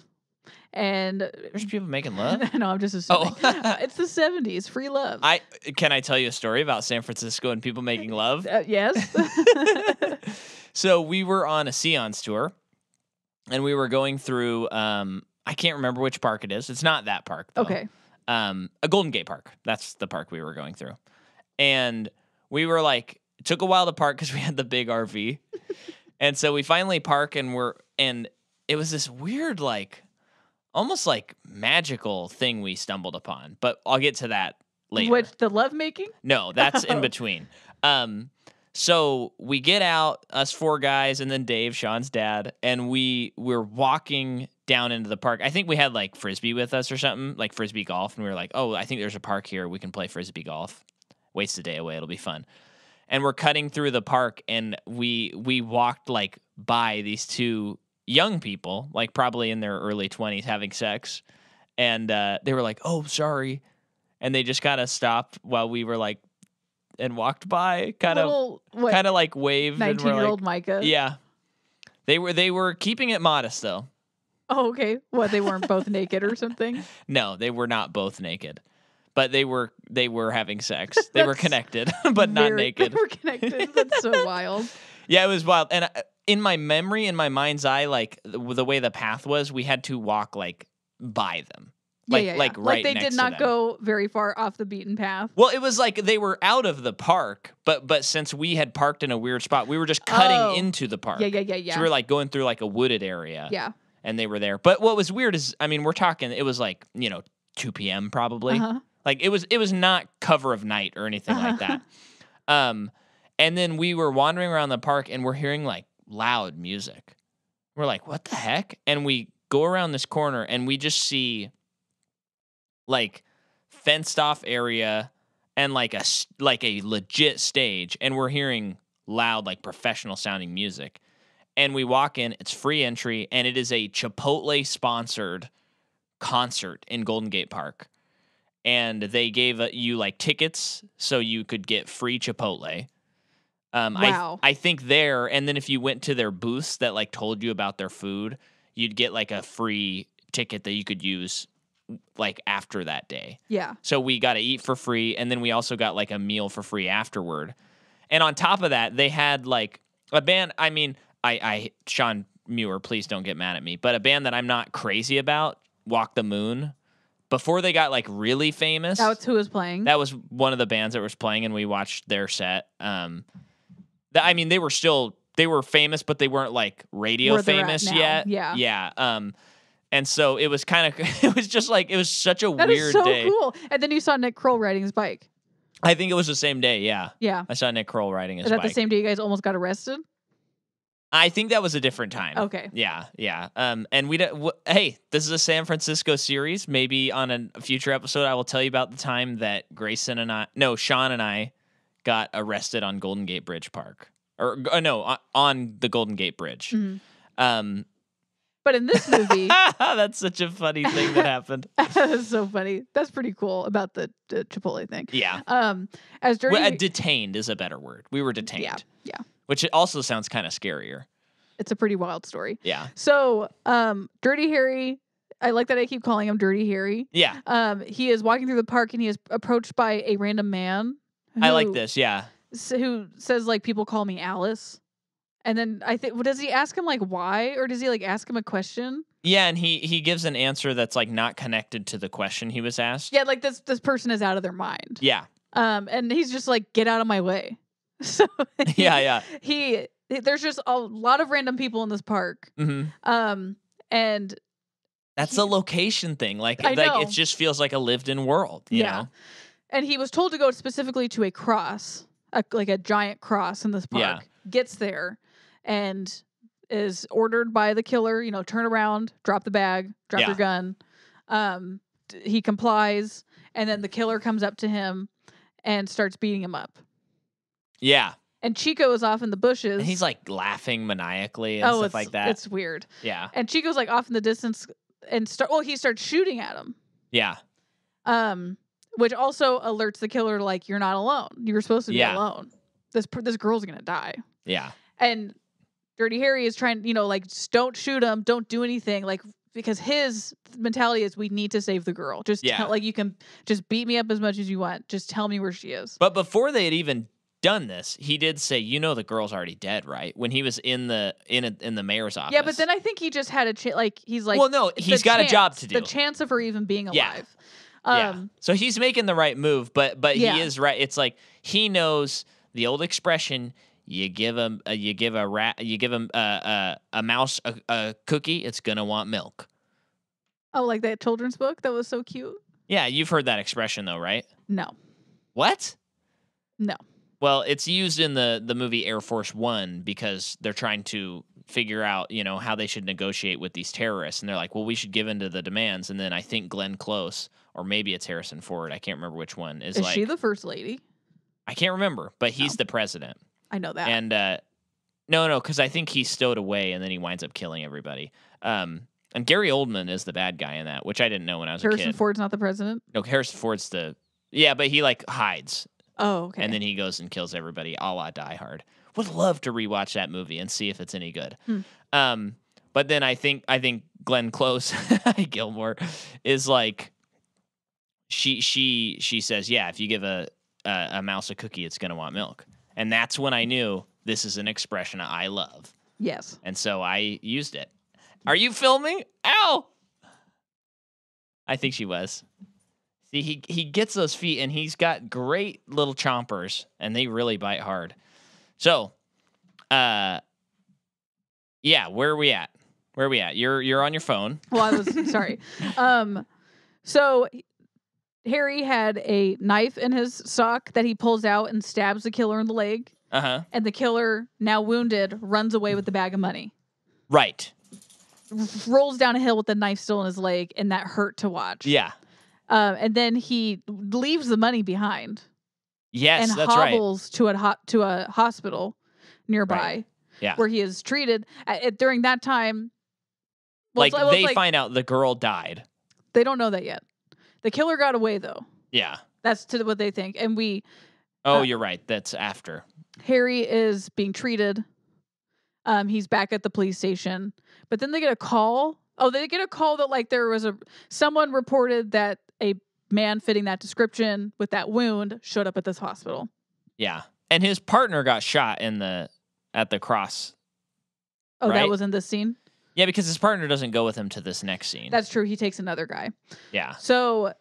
and There's people making love. [LAUGHS] no, I'm just assuming. Oh. it's the '70s, free love. I can I tell you a story about San Francisco and people making love. Uh, yes. [LAUGHS] [LAUGHS] so we were on a Seance tour, and we were going through. Um, I can't remember which park it is. It's not that park. Though. okay. um, a Golden Gate Park. That's the park we were going through. And we were like, it took a while to park because we had the big RV. and so we finally park and we're, and it was this weird, like, almost like magical thing we stumbled upon. But I'll get to that later. Which the lovemaking? No, that's in [LAUGHS] Oh. between. Um, so we get out, us four guys, and then Dave, Sean's dad, and we we're walking down into the park. I think we had like frisbee with us or something, like frisbee golf, and we were like, "Oh, I think there's a park here. We can play frisbee golf. Waste a day away. It'll be fun." And we're cutting through the park, and we we walked like by these two young people, like probably in their early twenties, having sex, and uh, they were like, "Oh, sorry," and they just kind of stopped while we were like and walked by, kind of kind of like waved and were 19 year like, old Micah. yeah. They were they were keeping it modest though. Oh, okay. What, they weren't both naked or something? [LAUGHS] No, they were not both naked. But they were they were having sex. They were connected, [LAUGHS] but not [LAUGHS] naked. They were connected. That's so wild. Yeah, it was wild. And uh, in my memory, in my mind's eye, like the, the way the path was, we had to walk like by them. Yeah, Like- yeah, yeah. like right they next did not go very far off the beaten path. Well, it was like they were out of the park, but but since we had parked in a weird spot, we were just cutting Oh. into the park. Yeah, yeah, yeah, yeah. So we were like going through like a wooded area. yeah. and they were there. But what was weird is, I mean, we're talking. It was like you know 2 p.m. probably. Uh-huh. Like it was it was not cover of night or anything like [LAUGHS] that. Um, and then we were wandering around the park and we're hearing like loud music. We're like, what the heck? And we go around this corner and we just see like fenced off area and like a like a legit stage and we're hearing loud like professional sounding music and we walk in it's free entry and it is a chipotle sponsored concert in golden gate park and they gave uh, you like tickets so you could get free chipotle um Wow. I, I think there and then if you went to their booths that like told you about their food you'd get like a free ticket that you could use like after that day Yeah. so we got to eat for free, and then we also got like a meal for free afterward. And on top of that, they had like a band. I mean, I, I Sean Muir, please don't get mad at me, but a band that I'm not crazy about, Walk the Moon. Before they got like really famous, That's who was playing. that was one of the bands that was playing, and we watched their set. Um, I mean, they were still they were famous, but they weren't like radio Where famous yet. Yeah. yeah. Um, and so it was kind of [LAUGHS] it was just like it was such a That is weird so day. cool. And then you saw Nick Kroll riding his bike. I think it was the same day. Yeah, Yeah. I saw Nick Kroll riding his Is that bike. the same day you guys almost got arrested? I think that was a different time. Okay. Yeah, yeah. Um, and we don't. W- hey, this is a San Francisco series. Maybe on a future episode, I will tell you about the time that Grayson and I, no, Sean and I, got arrested on Golden Gate Bridge Park, or uh, no, on, the Golden Gate Bridge. Mhm. Um, But in this movie, [LAUGHS] that's such a funny thing that happened. [LAUGHS] that's so funny. That's pretty cool about the, the Chipotle thing. Yeah, Um, as dirty, well, uh, detained is a better word. We were detained. yeah, yeah, which it also sounds kind of scarier. it's a pretty wild story. Yeah, So, um, Dirty Harry, I like that I keep calling him Dirty Harry. yeah. Um, he is walking through the park and he is approached by a random man. I like this. Yeah. who says like people call me Alice. And then I think, does he ask him like why, or does he like ask him a question? Yeah, and he he gives an answer that's like not connected to the question he was asked. Yeah, like this this person is out of their mind. Yeah. Um, and he's just like, get out of my way. [LAUGHS] So [LAUGHS] he- Yeah, yeah. He there's just a lot of random people in this park. hmm Um, and That's a location thing. Like I like know. it just feels like a lived in world, you Yeah. know. And he was told to go specifically to a cross, a, like a giant cross in this park. Yeah. Gets there and is ordered by the killer, you know, turn around, drop the bag, drop Yeah. your gun. Um, he complies, and then the killer comes up to him and starts beating him up. Yeah. And Chico is off in the bushes. And he's like laughing maniacally and oh, stuff like that. It's weird. yeah. And Chico's like off in the distance and start. Well, he starts shooting at him. Yeah. um, which also alerts the killer like you're not alone. You were supposed to be Yeah. alone. This this girl's gonna die. Yeah. And Dirty Harry is trying, you know, like just don't shoot him, don't do anything, like because his mentality is we need to save the girl. Just Yeah. tell, like you can just beat me up as much as you want. Just tell me where she is. But before they had even done this, he did say, "You know, the girl's already dead, right?" When he was in the in a, in the mayor's office. yeah, but then I think he just had a chance. Like he's like, well, no, he's got a job to do. The chance of her even being alive. yeah. Um, So he's making the right move, but but Yeah. he is right. It's like he knows the old expression: you give him, uh, you give a rat, you give him uh, uh, a mouse a, a cookie, it's gonna want milk. oh, like that children's book that was so cute. Yeah, you've heard that expression though, right? No, What? no. Well, it's used in the the movie Air Force One because they're trying to figure out, you know, how they should negotiate with these terrorists, and they're like, "Well, we should give in to the demands." And then I think Glenn Close, or maybe it's Harrison Ford, I can't remember which one, is, Is like, she the first lady? I can't remember, but he's Oh. the president, I know that. and uh, no, no, because I think he's stowed away, and then he winds up killing everybody. Um, and Gary Oldman is the bad guy in that, which I didn't know when I was a Harrison. Ford's not the president. no, Harrison Ford's the yeah, but he like hides Oh, okay. and then he goes and kills everybody a la Die Hard. Would love to rewatch that movie and see if it's any good. Hmm. Um, but then I think I think Glenn Close [LAUGHS] Gilmore is like she she she says, yeah, if you give a, a a mouse a cookie, it's gonna want milk, and that's when I knew this is an expression I love, yes. and so I used it. Are you filming? Ow! I think she was. See, he he gets those feet, and he's got great little chompers, and they really bite hard. So, uh, yeah, where are we at? Where are we at? You're you're on your phone. [LAUGHS] Well, I was sorry. Um, so Harry had a knife in his sock that he pulls out and stabs the killer in the leg, Uh huh. and the killer, now wounded, runs away with the bag of money. Right. Rolls down a hill with the knife still in his leg, and that hurt to watch. Yeah. Um, and then he leaves the money behind Yes, and that's right. hobbles to a ho- to a hospital nearby, Yeah. where he is treated. At, at- during that time, well, Like well, they like- find out the girl died. they don't know that yet. The killer got away though. Yeah. That's to what they think. And we Oh, Uh, you're right. That's after. Harry is being treated. Um, he's back at the police station, but then they get a call. Oh, they get a call that like there was a someone reported that a man fitting that description with that wound showed up at this hospital. Yeah. And his partner got shot in the at the cross. Oh, that was in this scene. Yeah, because his partner doesn't go with him to this next scene. That's true. He takes another guy. yeah. So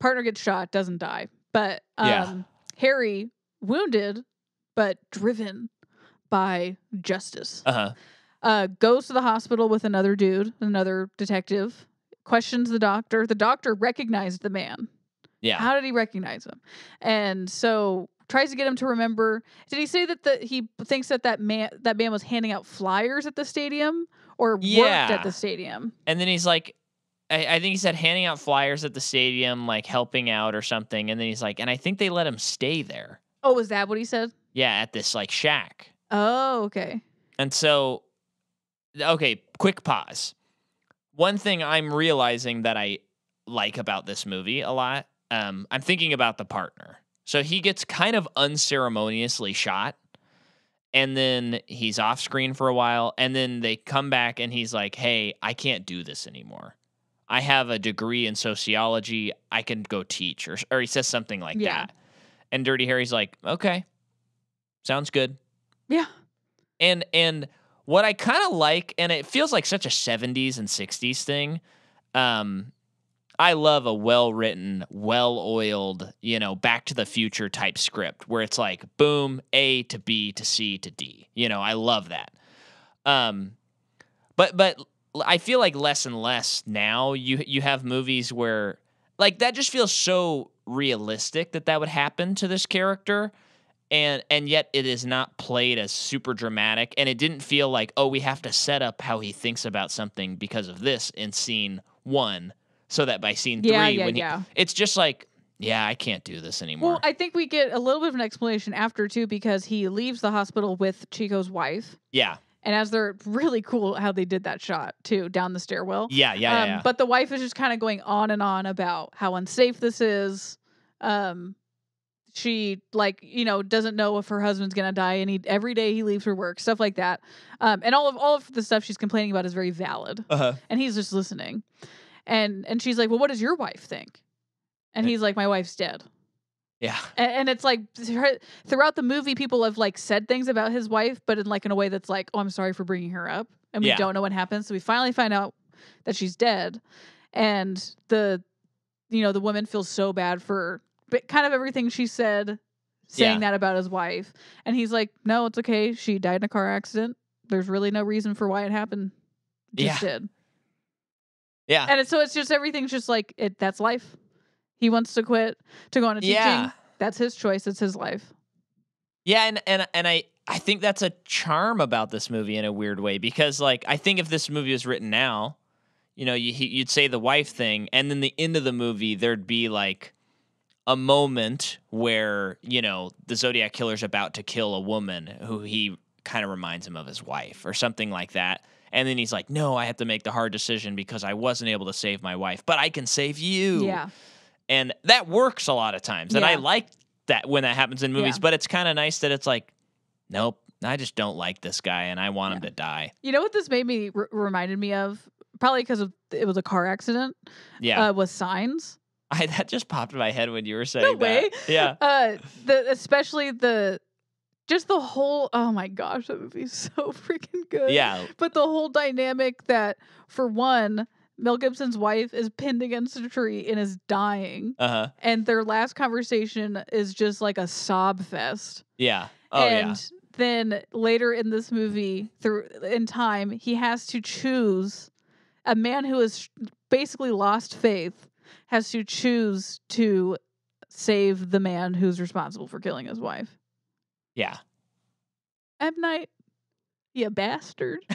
partner gets shot, doesn't die, but um, Yeah. Harry wounded but driven by justice. Uh huh. uh, goes to the hospital with another dude, another detective, questions the doctor. The doctor recognized the man. Yeah. How did he recognize him? And so tries to get him to remember. Did he say that the, he thinks that that man that man was handing out flyers at the stadium or worked at the stadium? And then he's like, I, I think he said handing out flyers at the stadium, like helping out or something. And then he's like, and I think they let him stay there. Oh, was that what he said? Yeah, at this like shack. Oh, okay. And so, okay, quick pause. One thing I'm realizing that I like about this movie a lot, um, I'm thinking about the partner. So he gets kind of unceremoniously shot, and then he's off screen for a while, and then they come back and he's like, hey, I can't do this anymore. I have a degree in sociology. I can go teach, or, or he says something like Yeah. that. And Dirty Harry's like, okay, sounds good. Yeah. And and what I kind of like, and it feels like such a 70s and 60s thing. Um, I love a well written, well oiled, you know, back to the future type script where it's like boom, A to B to C to D. You know, I love that. Um, but but I feel like less and less now you you have movies where like that just feels so realistic that that would happen to this character and and yet it is not played as super dramatic and it didn't feel like oh we have to set up how he thinks about something because of this in scene 1 so that by scene 3 Yeah, yeah, when yeah. it's just like yeah I can't do this anymore. Well, I think we get a little bit of an explanation after too because he leaves the hospital with Chico's wife. yeah. And as they're [LAUGHS] really cool how they did that shot too down the stairwell. Yeah, yeah, yeah. um, yeah. But the wife is just kind of going on and on about how unsafe this is. Um, she like you know doesn't know if her husband's gonna die, and he every day he leaves for work, stuff like that. Um, and all of all of the stuff she's complaining about is very valid, uh-huh. and he's just listening. And and she's like, well, what does your wife think? And Eh. he's like, my wife's dead. Yeah. And, and it's like throughout the movie, people have like said things about his wife, but in like in a way that's like, oh, I'm sorry for bringing her up, and we Yeah. don't know what happened. So we finally find out that she's dead, and the, you know, the woman feels so bad for but kind of everything she said, saying Yeah. that about his wife, and he's like, no, it's okay. She died in a car accident. There's really no reason for why it happened. Just Yeah. did. Yeah. And it's, so it's just everything's just like it. That's life. He wants to quit to go into teaching. Yeah. That's his choice. It's his life. Yeah, and and and I I think that's a charm about this movie in a weird way because like I think if this movie was written now, you know, you, you'd say the wife thing, and then the end of the movie there'd be like a moment where you know the Zodiac killer's about to kill a woman who he kind of reminds him of his wife or something like that. And then he's like, "No, I have to make the hard decision because I wasn't able to save my wife, but I can save you." Yeah. and that works a lot of times and i like that when that happens in movies Yeah. but it's kind of nice that it's like nope i just don't like this guy and i want him to die You know what this made me r- reminded me of? Probably because of it was a car accident. yeah Uh, was signs. [LAUGHS] I, that just popped in my head when you were saying way. that yeah [LAUGHS] Uh, the especially the just the whole. Oh my gosh, that movie's [LAUGHS] so freaking good. yeah But the whole dynamic that, for one, Mel Gibson's wife is pinned against a tree and is dying, uh-huh and their last conversation is just like a sob fest. yeah oh and yeah then later in this movie, through in time, he has to choose a man who has basically lost faith has to choose to save the man who's responsible for killing his wife. yeah M Night, you bastard. [LAUGHS]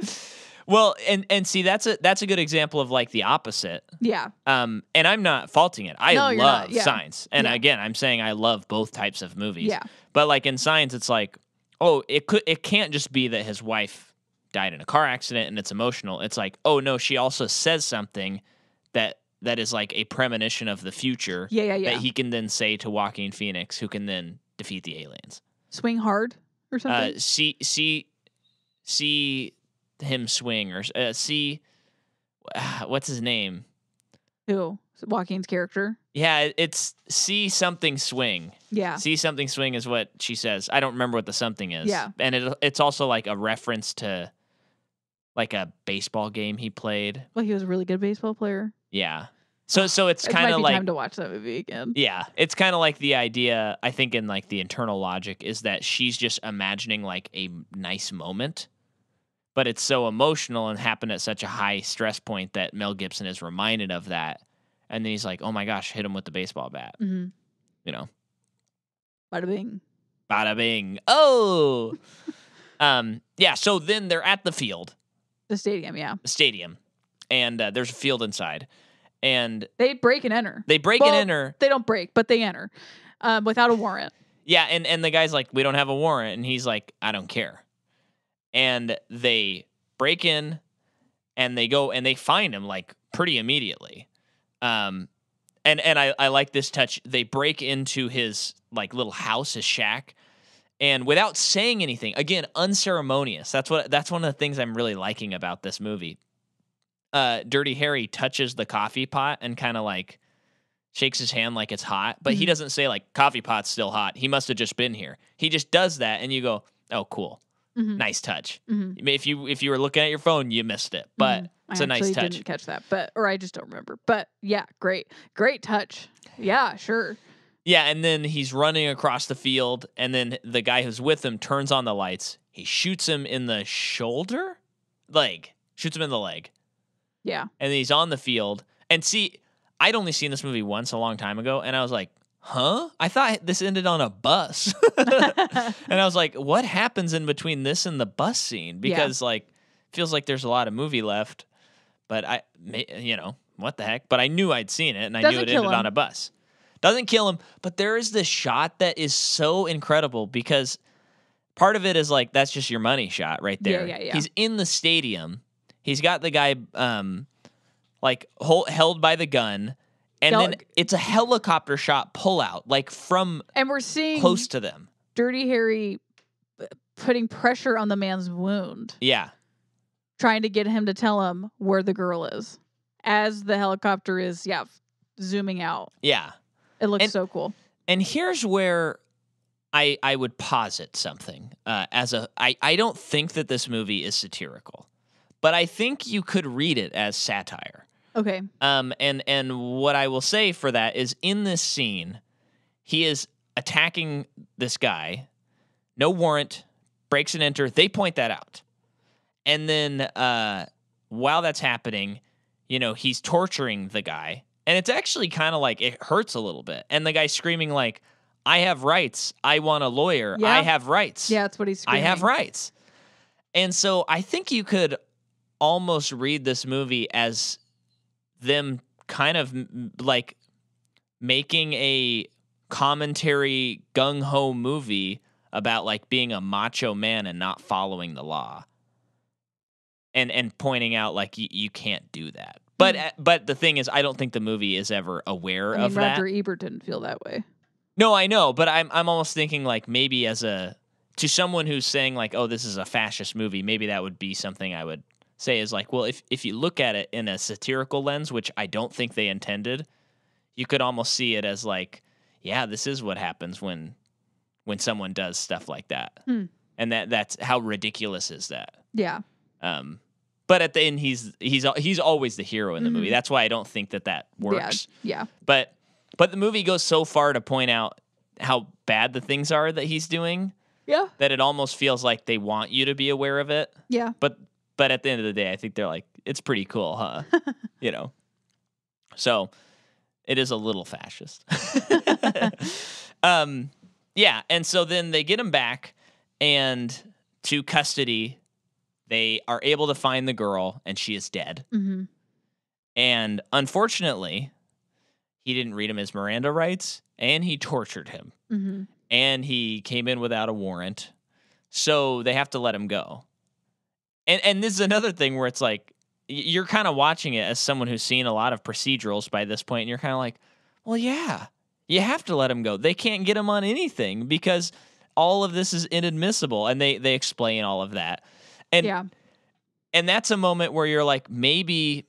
[LAUGHS] well and and see that's a that's a good example of like the opposite yeah, um and i'm not faulting it i No, you're not, love yeah. Signs and Yeah. again i'm saying i love both types of movies yeah, But like in Signs, it's like, oh, it could it can't just be that his wife died in a car accident and it's emotional. It's like, oh no, she also says something that that is like a premonition of the future yeah, yeah, yeah. that he can then say to Joaquin Phoenix, who can then defeat the aliens. Swing hard or something. Uh, see see see him swing or uh, see [SIGHS] what's his name? Who? Joaquin's character. Yeah, it's see something swing. Yeah. See something swing is what she says. I don't remember what the something is. Yeah. And it it's also like a reference to like a baseball game he played. Well, he was a really good baseball player. Yeah. So so it's It kind of like time to watch that movie again. yeah, it's kind of like the idea I think in like the internal logic is that she's just imagining like a nice moment. But it's so emotional and happened at such a high stress point that Mel Gibson is reminded of that. And then he's like, "Oh my gosh, hit him with the baseball bat." Mm-hmm. You know. Bada bing. Bada bing. Oh. [LAUGHS] um. Yeah. So then they're at the field, The stadium. Yeah. the stadium, and uh, there's a field inside, and They break and enter. they break Well- and enter. They don't break, but they enter um, without a warrant. Yeah, and and the guy's like, "We don't have a warrant," and he's like, "I don't care." And they break in, and they go and they find him like pretty immediately. Um, and and I I like this touch. They break into his like little house, his shack, and without saying anything, again, unceremonious. That's what that's one of the things I'm really liking about this movie. Uh, Dirty Harry touches the coffee pot and kind of like shakes his hand like it's hot, but he Mhm. doesn't say like coffee pot's still hot. He must have just been here. He just does that, and you go, oh, cool, Mhm. nice touch. Mhm. If you if you were looking at your phone, you missed it, but Mhm. it's I a nice actually touch. Didn't catch that, but or I just don't remember. But yeah, great, great touch. Yeah, sure. Yeah, and then he's running across the field, and then the guy who's with him turns on the lights. He shoots him in the shoulder, leg, shoots him in the leg, Yeah, and he's on the field. And see, I'd only seen this movie once a long time ago, and I was like, huh? I thought this ended on a bus. [LAUGHS] and I was like, what happens in between this and the bus scene? Because like, feels like there's a lot of movie left, but I, you know, what the heck? But I knew I'd seen it, and I knew Doesn't it kill ended on a bus. Doesn't kill him, but there is this shot that is so incredible because part of it is like that's just your money shot right there. Yeah, yeah, yeah. He's in the stadium. He's got the guy um like hold, held by the gun, and Y'all- then it's a helicopter shot pull out like from and we're seeing close to them. Dirty Harry uh, putting pressure on the man's wound, Yeah. trying to get him to tell him where the girl is, as the helicopter is yeah zooming out. Yeah. It looks And- so cool. And here's where I I would posit something uh, as a I I don't think that this movie is satirical, but I think you could read it as satire. Okay, Um, and and what I will say for that is in this scene, he is attacking this guy, no warrant, breaks and enter. They point that out, and then uh, while that's happening, you know he's torturing the guy, and it's actually kind of like it hurts a little bit, and the guy's screaming like, "I have rights. I want a lawyer. I have rights. yeah, that's what he's. I have rights." And so I think you could almost read this movie as them kind of like making a commentary gung ho movie about like being a macho man and not following the law. And and pointing out like you, you can't do that. But uh, but the thing is I don't think the movie is ever aware I mean, of that. Roger Ebert didn't feel that way. No, I know, but I'm I'm almost thinking like maybe as a to someone who's saying like, oh, this is a fascist movie, maybe that would be something I would say is like, well, if if you look at it in a satirical lens, which I don't think they intended, you could almost see it as like, yeah, this is what happens when when someone does stuff like that. Hmm. And that that's how ridiculous is that? Yeah, Um but at the end he's he's he's always the hero in the movie. Mhm. That's why I don't think that that works yeah, but but the movie goes so far to point out how bad the things are that he's doing yeah, that it almost feels like they want you to be aware of it yeah. but but at the end of the day i think they're like it's pretty cool huh? [LAUGHS] You know? So it is a little fascist. [LAUGHS] Um yeah and so then they get him back and to custody they are able to find the girl and she is dead. Hmm and unfortunately, he didn't read him his Miranda rights and he tortured him. Hmm and he came in without a warrant. So they have to let him go. And and this is another thing where it's like you're kind of watching it as someone who's seen a lot of procedurals by this point and you're kind of like, "Well, yeah. You have to let him go. They can't get him on anything because all of this is inadmissible." And they they explain all of that. And yeah, and that's a moment where you're like maybe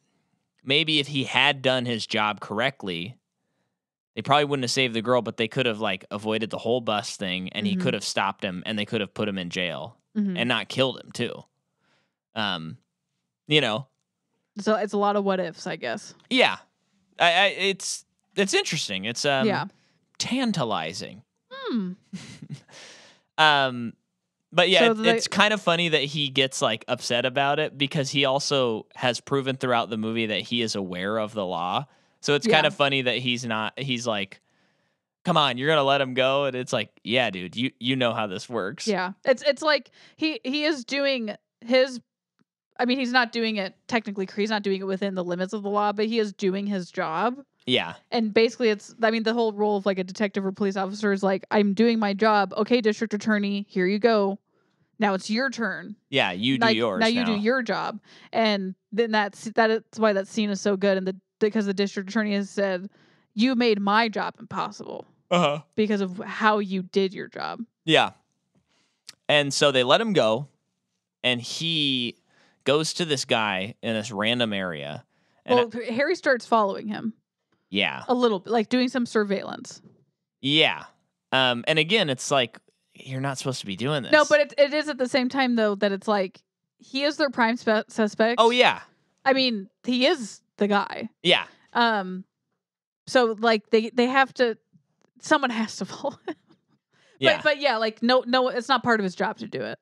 maybe if he had done his job correctly they probably wouldn't have saved the girl but they could have like avoided the whole bus thing and he Mhm. could have stopped him and they could have put him in jail hmm and not killed him too um you know so it's a lot of what ifs, I guess. yeah I, I it's it's interesting it's um yeah. tantalizing Hmm. [LAUGHS] Um, but yeah, So it- it's kind of funny that he gets like upset about it because he also has proven throughout the movie that he is aware of the law. So it's kind of funny that he's not. He's like, "Come on, you're gonna let him go," and it's like, "Yeah, dude, you you know how this works." Yeah. It's it's like he he is doing his I mean, he's not doing it technically, he's not doing it within the limits of the law, but he is doing his job. yeah, And basically it's I mean, the whole role of like a detective or police officer is like, I'm doing my job. Okay, district attorney, here you go. Now it's your turn. yeah. You do Like, yours Now you do your job. And then that's that is why that scene is so good. And the because the district attorney has said, You made my job impossible Uh huh. because of how you did your job. Yeah. And so they let him go, and he goes to this guy in this random area. Well, Harry starts following him. yeah. a little bit like doing some surveillance Yeah. Um, and again, it's like you're not supposed to be doing this. No, but it, it is at the same time though that it's like he is their prime spe- suspect. oh yeah, I mean, he is the guy. yeah, Um, so like they they have to, someone [LAUGHS] has to follow. him. yeah. But but yeah, like no no, it's not part of his job to do it.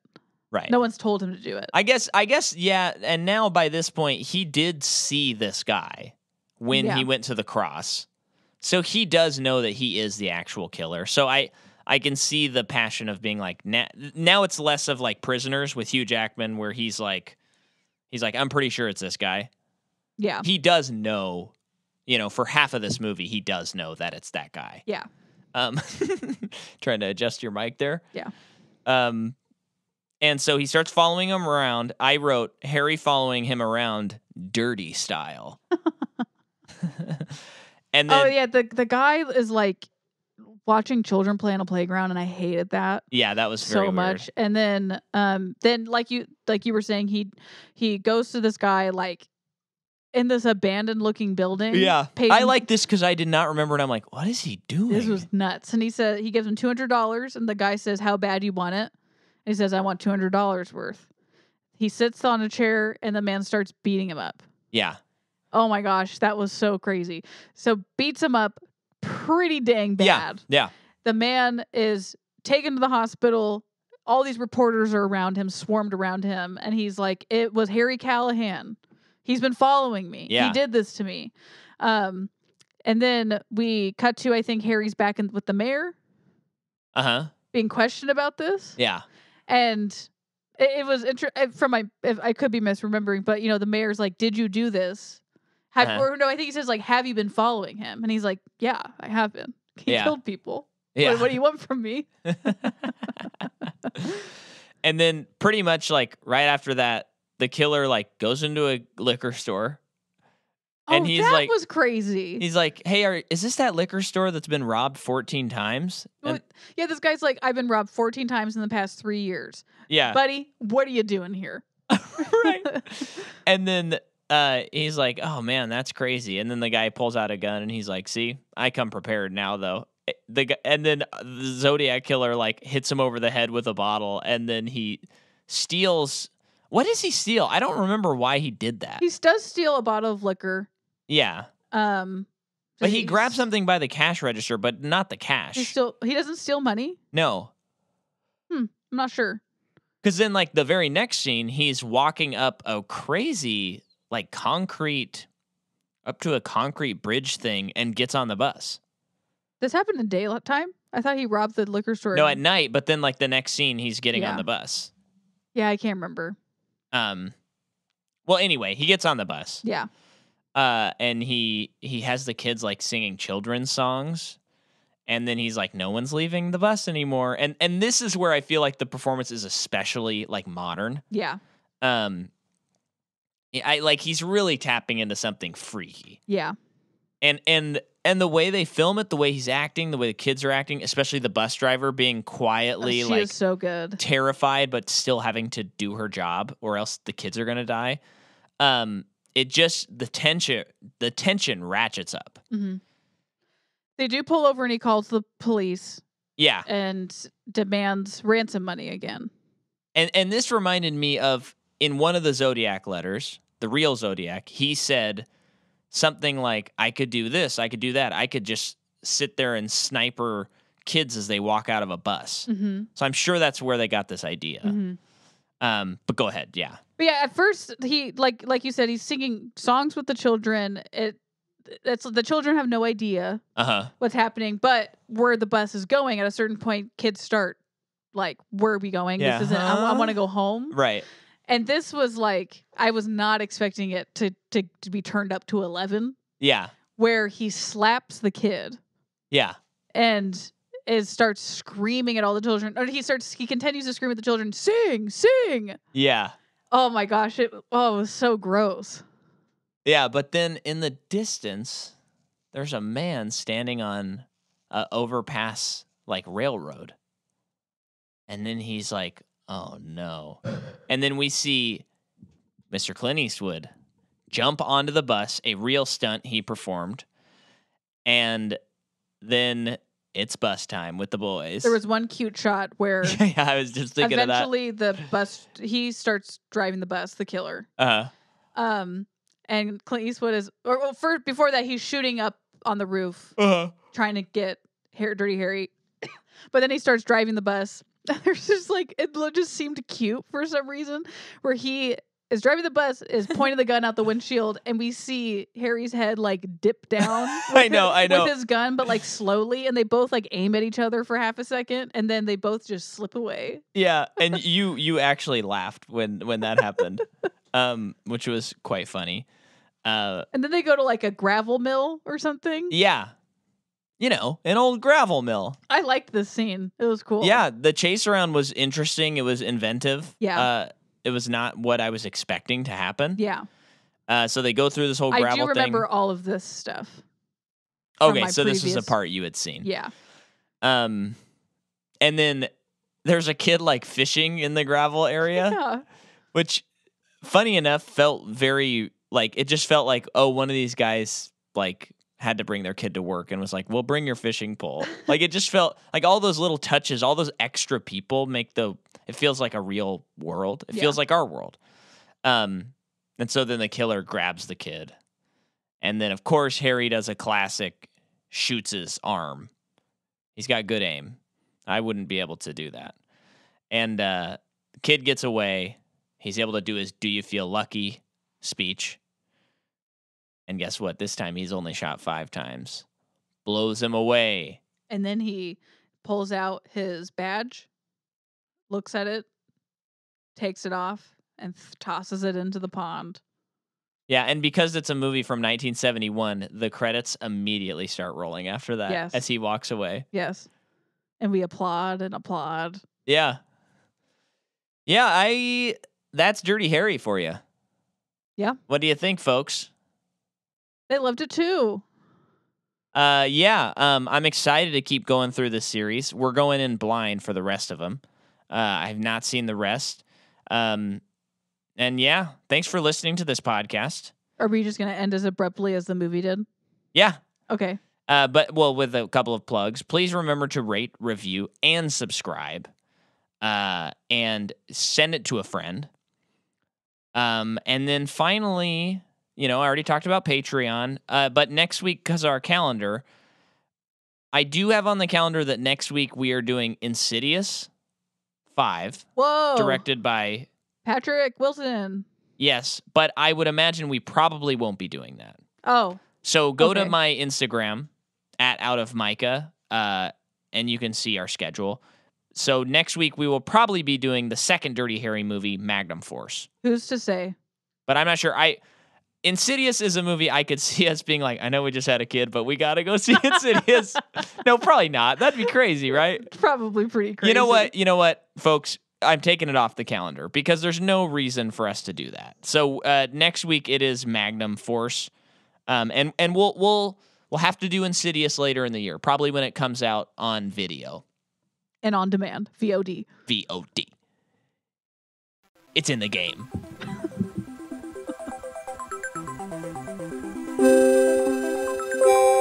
Right. No one's told him to do it. I guess I guess yeah, and now by this point he did see this guy when Yeah. he went to the cross. So he does know that he is the actual killer. So I I can see the passion of being like now, now it's less of like prisoners with Hugh Jackman where he's like he's like I'm pretty sure it's this guy. Yeah, He does know, you know, for half of this movie he does know that it's that guy. yeah, Um, [LAUGHS] trying to adjust your mic there. Yeah. Um, and so he starts following him around. I wrote Harry following him around, dirty style. [LAUGHS] and then, oh yeah, the the guy is like watching children play on a playground, and I hated that. yeah, that was very so weird. much and then um then like you like you were saying he he goes to this guy like in this abandoned looking building Yeah, I like this because I did not remember, and I'm like, what is he doing? this was nuts and he said he gives him $200 and the guy says how bad you want it he says i want $200 worth he sits on a chair and the man starts beating him up yeah, oh my gosh that was so crazy so beats him up pretty dang bad yeah, yeah, the man is taken to the hospital. All these reporters are around him, swarmed around him, and he's like, "It was Harry Callahan. He's been following me. Yeah. He did this to me." Um, and then we cut to I think Harry's back in, with the mayor uh huh, being questioned about this, yeah, and it, it was inter- uh, from my if I could be misremembering, but you know the mayor's like, "Did you do this?" Have, Uh-huh. Or no, I think he says like, "Have you been following him?" And he's like, "Yeah, I have been. [LAUGHS] He Yeah. killed people. yeah. What, what do you want from me?" [LAUGHS] and then pretty much like right after that, the killer like goes into a liquor store. And oh, he's that like- was crazy. He's like, "Hey, are, is this that liquor store that's been robbed 14 times?" And, yeah, this guy's like, I've been robbed 14 times in the past three years. yeah, Buddy, what are you doing here? [LAUGHS] right. [LAUGHS] And then uh, he's like, "Oh man, that's crazy." And then the guy pulls out a gun and he's like, "See, I come prepared now, though." Eh, The and then the Zodiac killer like hits him over the head with a bottle, and then he steals. What does he steal? I don't remember why he did that. he does steal a bottle of liquor. Yeah, Um, but he grabs something by the cash register, but not the cash. He still he doesn't steal money. no, Hmm. I'm not sure. Because then, like the very next scene, he's walking up a crazy, like concrete, up to a concrete bridge thing, and gets on the bus. This happened in daytime. I thought he robbed the liquor store. No, at night. But then, like the next scene, he's getting on the bus. yeah, I can't remember. Um, well, anyway, he gets on the bus. Yeah, Uh, and he he has the kids like singing children's songs, and then he's like, "No one's leaving the bus anymore." And and this is where I feel like the performance is especially like modern. yeah, Um, I like he's really tapping into something freaky. yeah. and and and the way they film it, the way he's acting, the way the kids are acting, especially the bus driver being Oh, quietly she like so good. terrified but still having to do her job or else the kids are going to die. Um it just the tension the tension ratchets up. hmm They do pull over and he calls the police Yeah. and demands ransom money again. And and this reminded me of in one of the Zodiac letters, the real Zodiac, he said something like I could do this, I could do that. I could just sit there and sniper kids as they walk out of a bus. Mm-hmm. So I'm sure that's where they got this idea. Mm-hmm. Um, but go ahead, yeah, But yeah, at first he like like you said, he's singing songs with the children. It it's the children have no idea uh huh, what's happening, but where the bus is going, at a certain point, kids start like, "Where are we going? Yeah, This isn't. I, huh? want to go home." right, And this was like, I was not expecting it to to to be turned up to eleven, yeah, where he slaps the kid yeah, and is starts screaming at all the children, or he starts he continues to scream at the children, "Sing, sing!" yeah, Oh my gosh! It oh, it was so gross. yeah. But then in the distance, there's a man standing on a overpass like railroad, and then he's like, "Oh no!" [LAUGHS] And then we see Mr. Clint Eastwood jump onto the bus, a real stunt he performed, and then it's bus time with the boys. There was one cute shot where [LAUGHS] yeah, I was just thinking of that. eventually the bus he starts driving the bus, the killer. Uh, Um, and Clint Eastwood is, or well, first before that, he's shooting up on the roof, uh, trying to get Hair Dirty Harry. [COUGHS] but then he starts driving the bus. [LAUGHS] There's just like it just seemed cute for some reason, where he is driving the bus, is [LAUGHS] pointing the gun out the windshield, and we see Harry's head like dip down. [LAUGHS] I know, his- I know. With his gun, but like slowly, and they both like aim at each other for half a second, and then they both just slip away. yeah, and [LAUGHS] you you actually laughed when when that happened, um, which was quite funny. Uh, And then they go to like a gravel mill or something. yeah, you know, an old gravel mill. I liked this scene. It was cool. Yeah, the chase around was interesting. It was inventive. Yeah. Uh, it was not what I was expecting to happen. Yeah. Uh, so they go through this whole I gravel do remember thing. all of this stuff. Okay, so this is a part you had seen. Yeah. Um, and then there's a kid like fishing in the gravel area, [LAUGHS] Yeah. which, funny enough, felt very like it just felt like oh, one of these guys like had to bring their kid to work and was like, "Well, bring your fishing pole." like it just felt like all those little touches, all those extra people make the it feels like a real world. It Yeah. feels like our world. Um, and so then the killer grabs the kid, and then of course Harry does a classic, shoots his arm. He's got good aim. I wouldn't be able to do that. And uh, kid gets away. He's able to do his "Do you feel lucky?" speech. And guess what? This time he's only shot five times. Blows him away. And then he pulls out his badge, looks at it, takes it off, and th- tosses it into the pond. Yeah, and because it's a movie from 1971, the credits immediately start rolling after that Yes. as he walks away. Yes. And we applaud and applaud. Yeah. Yeah, I that's Dirty Harry for you. Yeah. What do you think, folks? They loved it too. Uh yeah, um I'm excited to keep going through this series. We're going in blind for the rest of them. Uh I've not seen the rest. Um and yeah, thanks for listening to this podcast. Are we just going to end as abruptly as the movie did? Yeah, Okay. Uh, but well, with a couple of plugs, please remember to rate, review, and subscribe, uh, and send it to a friend. Um, and then finally, you know, I already talked about Patreon, uh, but next week because our calendar, I do have on the calendar that next week we are doing Insidious Five, Whoa. directed by Patrick Wilson. yes, but I would imagine we probably won't be doing that. Oh, So go to my Instagram at out of Micah, uh, and you can see our schedule. So next week we will probably be doing the second Dirty Harry movie, Magnum Force. who's to say? But I'm not sure. I Insidious is a movie I could [LAUGHS] see us being like, I know we just had a kid, but we gotta go see Insidious. [LAUGHS] no, probably not. That'd be crazy, right? [LAUGHS] Probably pretty crazy. You know what? You know what, folks? I'm taking it off the calendar because there's no reason for us to do that. So uh, next week it is Magnum Force, um, and and we'll we'll we'll have to do Insidious later in the year, probably when it comes out on video And on demand, VOD. VOD. It's in the game. Música